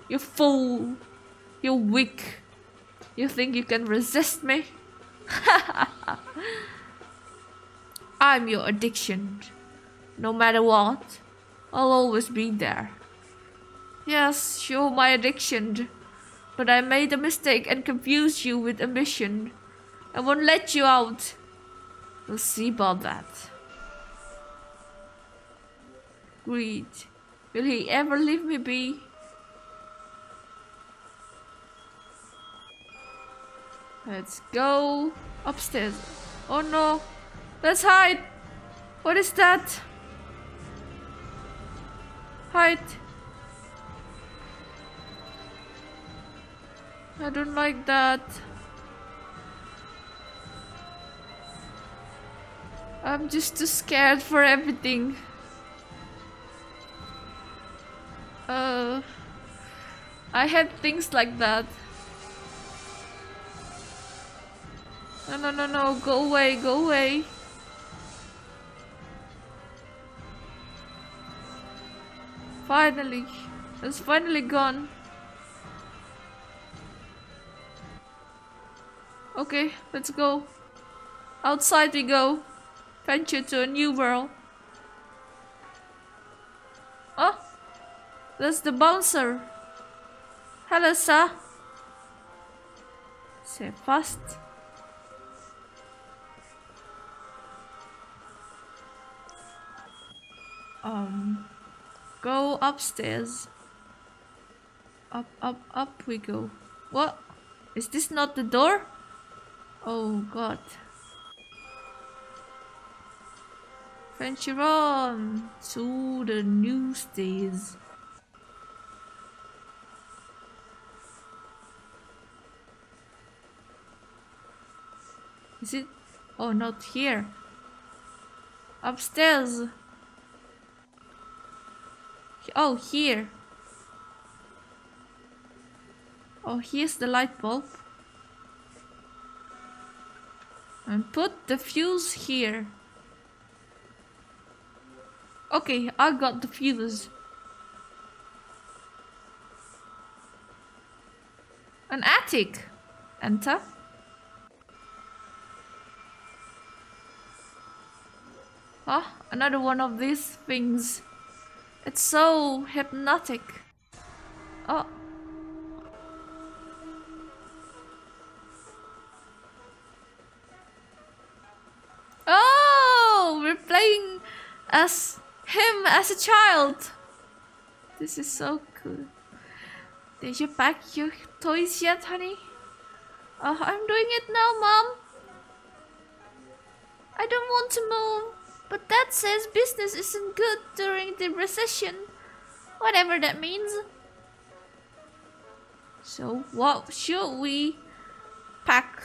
you fool, you're weak. You think you can resist me? <laughs> I'm your addiction. No matter what, I'll always be there. Yes, you're my addiction. But I made a mistake and confused you with ambition. I won't let you out. We'll see about that. Greed. Will he ever leave me be? Let's go upstairs. Oh no. Let's hide. What is that? Hide. I don't like that. I'm just too scared for everything. Uh, I had things like that. No, no, no, no, go away, go away. Finally, it's finally gone. Okay, let's go. Outside we go. Venture to a new world. Oh, that's the bouncer. Hello, sir. Say fast. Um, go upstairs. Up, up, up we go. What? Is this not the door? Oh god. Venture on to the new stage. Is it? Oh, not here. Upstairs. Oh, here. Oh, here's the light bulb. And put the fuse here. Okay, I got the fuses. An attic. Enter. Ah, another one of these things. It's so hypnotic. Oh. Oh, we're playing as him as a child. This is so cool. Did you pack your toys yet, honey? Oh, I'm doing it now, Mom. I don't want to move. But that says business isn't good during the recession. Whatever that means. So what should we pack?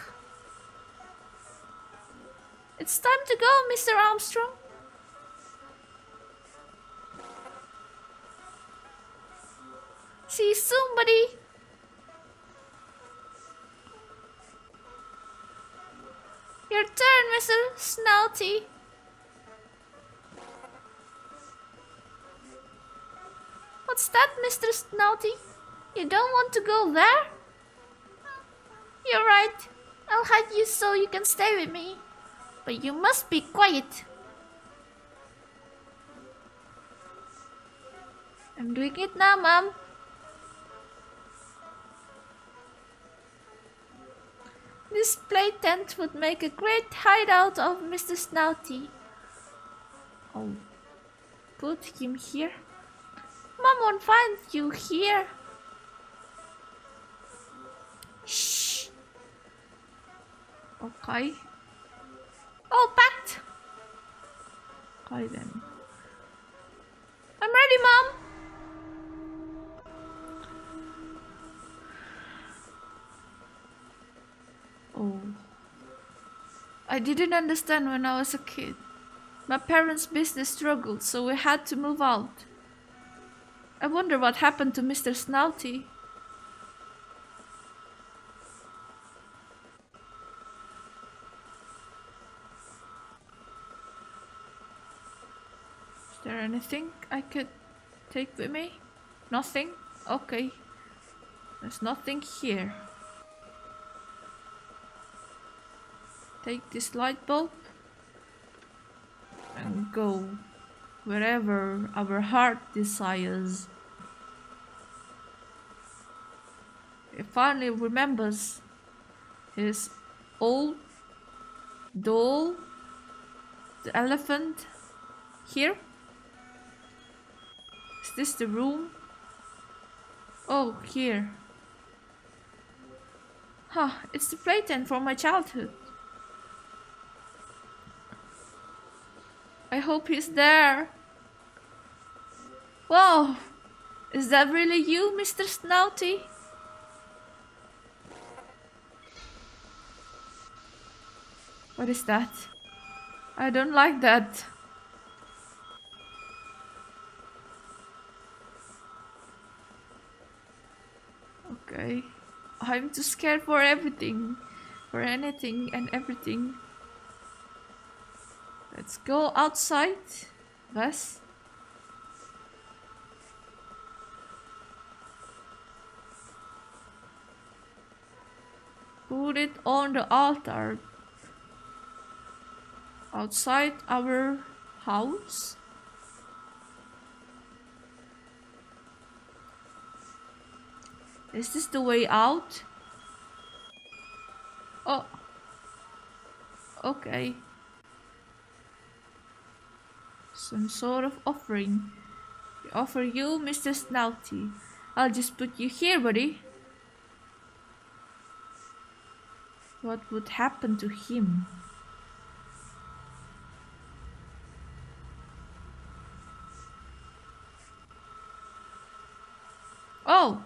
It's time to go, Mr. Armstrong. See you soon, buddy. Your turn, Mr. Snouty. What's that, Mr. Snouty? You don't want to go there? You're right. I'll hide you so you can stay with me. But you must be quiet. I'm doing it now, Mom. This play tent would make a great hideout of Mr. Snouty. Oh, put him here. Mom won't find you here. Shh. Okay. Oh, packed. Okay then. I'm ready, Mom. Oh. I didn't understand when I was a kid. My parents' business struggled, so we had to move out. I wonder what happened to Mr. Snouty. Is there anything I could take with me? Nothing? Okay. There's nothing here. Take this light bulb and go wherever our heart desires. He finally remembers his old doll, the elephant here. Is this the room? Oh, here. Huh, it's the playpen from my childhood. I hope he's there. Whoa! Is that really you, Mr. Snouty? What is that? I don't like that. Okay. I'm too scared for everything. For anything and everything. Let's go outside. Wes. Put it on the altar. Outside our house. Is this the way out? Oh. Okay. Some sort of offering. We offer you, Mr. Snouty. I'll just put you here, buddy. What would happen to him? Oh!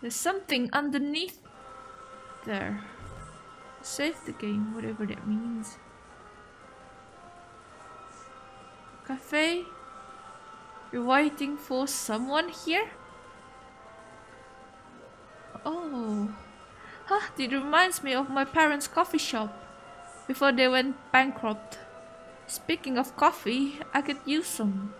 There's something underneath there. Save the game, whatever that means. Cafe? You're waiting for someone here? Oh. Huh, it reminds me of my parents' coffee shop before they went bankrupt. Speaking of coffee, I could use some.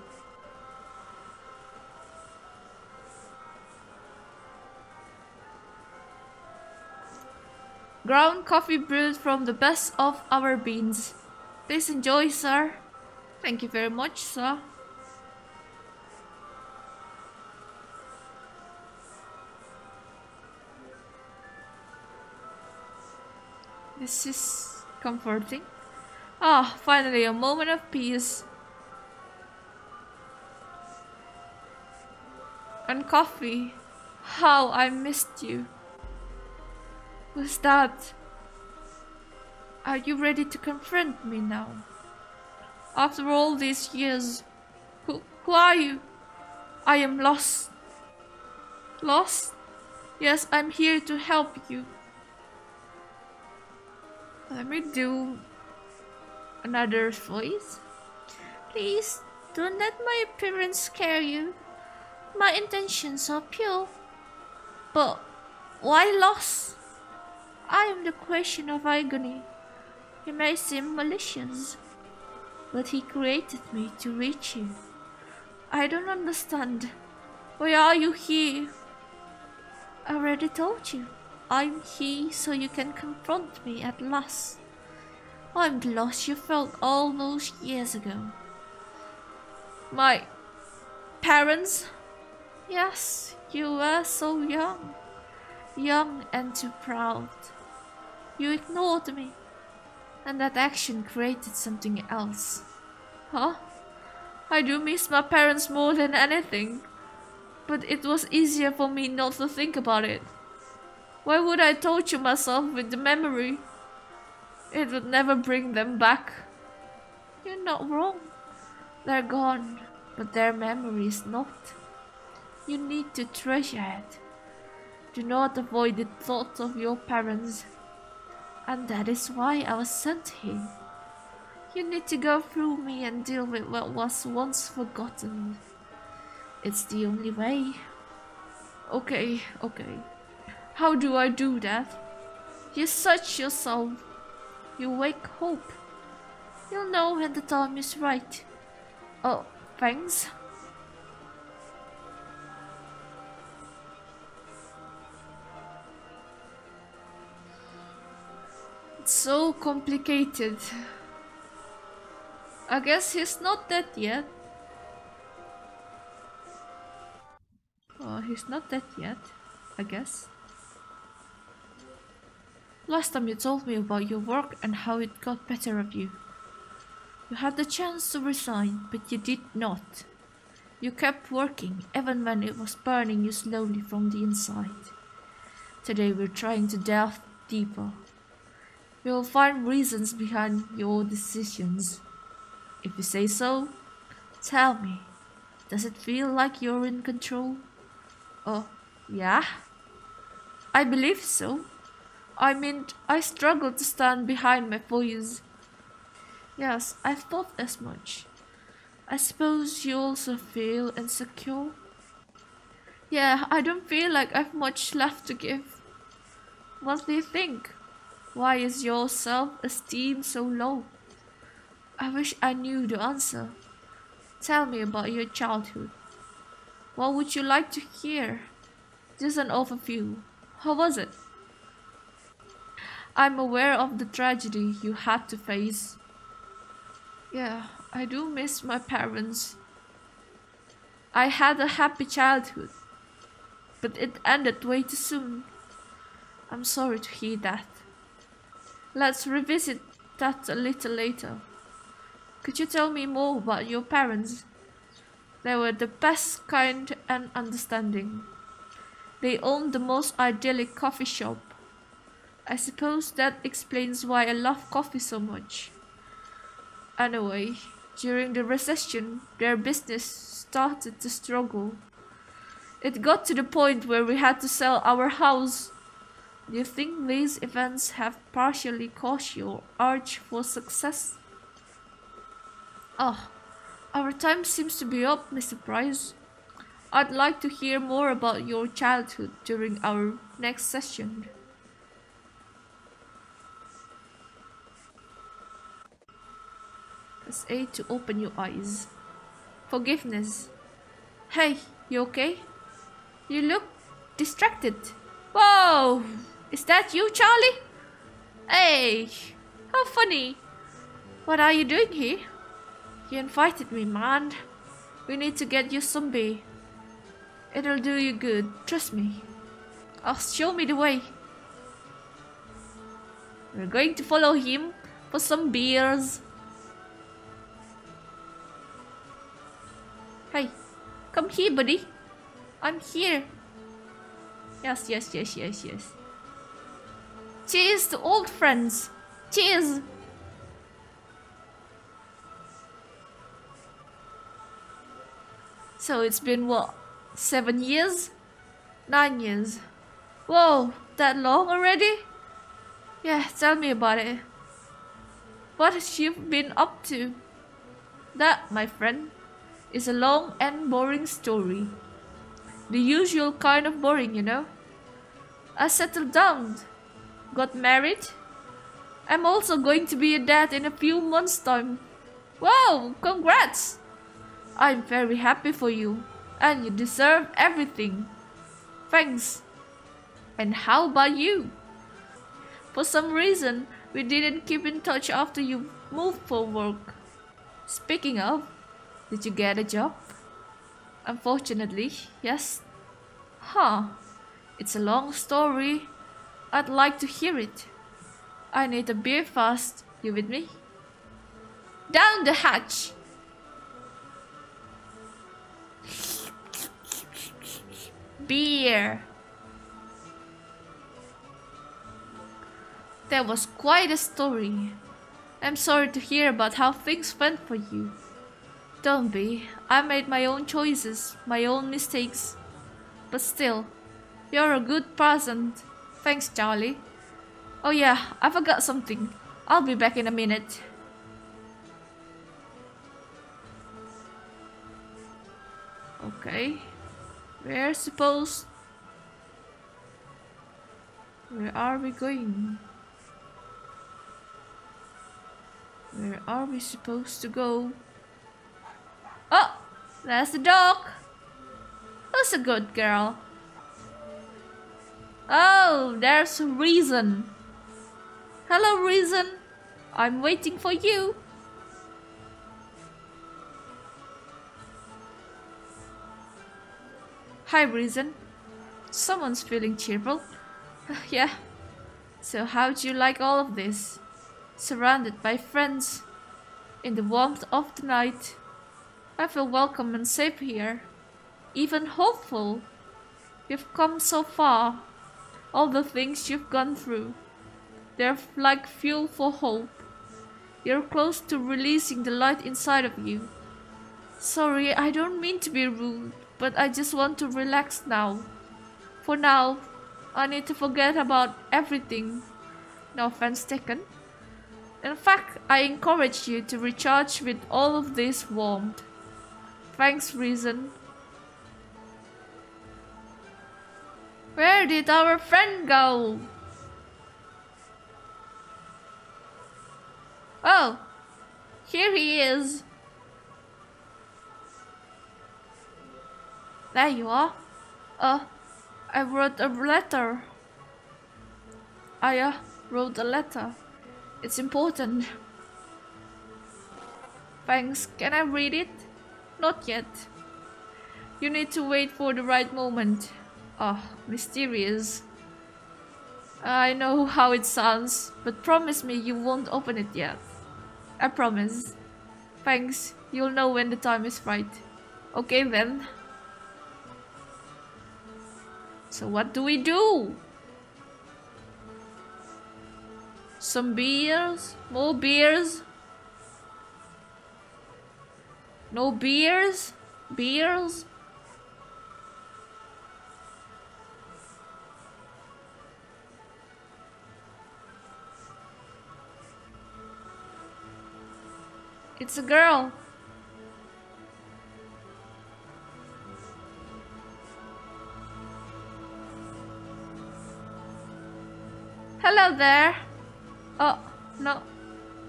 Ground coffee brewed from the best of our beans. Please enjoy, sir. Thank you very much, sir. This is comforting. Ah, finally a moment of peace. And coffee. How I missed you. Who's that? Are you ready to confront me now? After all these years, who, who are you? I am lost. Lost? Yes, I'm here to help you. Let me do another voice. Please, don't let my appearance scare you. My intentions are pure. But why lost? I am the question of agony. You may seem malicious, but he created me to reach you. I don't understand. Why are you here? I already told you. I'm here so you can confront me at last. I'm the loss you felt all those years ago. My parents? Yes, you were so young. Young and too proud. You ignored me. And that action created something else. Huh? I do miss my parents more than anything. But it was easier for me not to think about it. Why would I torture myself with the memory? It would never bring them back. You're not wrong. They're gone, but their memory is not. You need to treasure it. Do not avoid the thoughts of your parents. And that is why I was sent here. You need to go through me and deal with what was once forgotten. It's the only way. Okay, okay. How do I do that? You search yourself. You wake hope. You'll know when the time is right. Oh, thanks. It's so complicated. I guess he's not dead yet. Oh, he's not dead yet, I guess. Last time you told me about your work and how it got better of you. You had the chance to resign, but you did not. You kept working, even when it was burning you slowly from the inside. Today we're trying to delve deeper. We will find reasons behind your decisions. If you say so, tell me, does it feel like you're in control? Oh, yeah? I believe so. I mean, I struggle to stand behind my voice. Yes, I thought as much. I suppose you also feel insecure? Yeah, I don't feel like I've much left to give. What do you think? Why is your self-esteem so low? I wish I knew the answer. Tell me about your childhood. What would you like to hear? Just an overview. How was it? I'm aware of the tragedy you had to face. Yeah, I do miss my parents. I had a happy childhood, but it ended way too soon. I'm sorry to hear that. Let's revisit that a little later. Could you tell me more about your parents? They were the best kind and understanding. They owned the most idyllic coffee shop I suppose that explains why I love coffee so much. Anyway, during the recession, their business started to struggle. It got to the point where we had to sell our house. Do you think these events have partially caused your urge for success? Oh, our time seems to be up, Mr. Price. I'd like to hear more about your childhood during our next session. Press A to open your eyes. Forgiveness. Hey, you okay? You look distracted. Whoa! Is that you, Charlie? Hey, how funny. What are you doing here? You invited me, man. We need to get you some beer. It'll do you good, trust me. Oh, show me the way. We're going to follow him for some beers. Hey, come here, buddy. I'm here. Yes, yes, yes, yes, yes. Cheers to old friends. Cheers. So it's been what? Seven years? Nine years. Whoa, that long already? Yeah, tell me about it. What have you been up to? That, my friend, is a long and boring story. The usual kind of boring, you know. I settled down, got married. I'm also going to be a dad in a few months' time. Wow, congrats! I'm very happy for you, and you deserve everything. Thanks. And how about you? For some reason, We didn't keep in touch after you moved for work. Speaking of, did you get a job? Unfortunately, yes. Huh. It's a long story. I'd like to hear it. I need a beer fast. You with me? Down the hatch! Beer! That was quite a story. I'm sorry to hear about how things went for you. Don't be. I made my own choices, my own mistakes. But still, you're a good person. Thanks, Charlie. Oh yeah, I forgot something. I'll be back in a minute. Okay. We're supposed... Where are we going? Where are we supposed to go? Oh! There's the dog! Who's a good girl? Oh, there's Reason. Hello, Reason. I'm waiting for you. Hi, Reason. Someone's feeling cheerful. <sighs> yeah. So how do you like all of this? Surrounded by friends. In the warmth of the night. I feel welcome and safe here. Even hopeful. You've come so far. All the things you've gone through. They're like fuel for hope. You're close to releasing the light inside of you. Sorry, I don't mean to be rude, but I just want to relax now. For now, I need to forget about everything. No offense taken. In fact, I encourage you to recharge with all of this warmth. Thanks, Reason. Where did our friend go? Oh, here he is. There you are. Uh, I wrote a letter. I uh, wrote a letter. It's important. Thanks. Can I read it? Not yet. You need to wait for the right moment. Ah, oh, mysterious. I know how it sounds, but promise me you won't open it yet. I promise. Thanks. You'll know when the time is right. Okay then. So what do we do? Some beers? More beers? No beers? Beers? It's a girl. Hello there. Oh, no.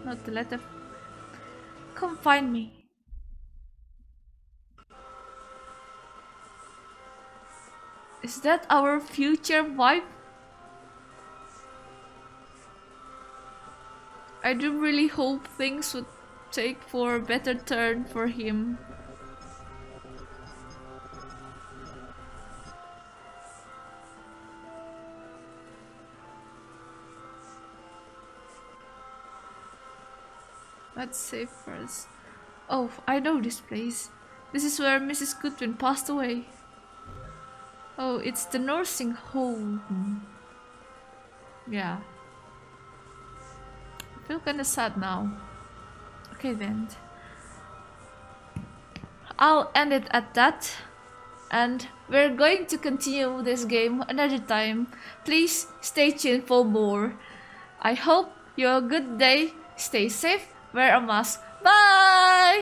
Not the letter. Come find me. Is that our future wife? I do really hope things would take for a better turn for him. Let's save first. Oh, I know this place. This is where Mrs. Goodwin passed away. Oh, it's the nursing home. Yeah. I feel kinda sad now. Okay then. I'll end it at that. And we're going to continue this game another time. Please stay tuned for more. I hope you have a good day. Stay safe. Wear a mask. Bye!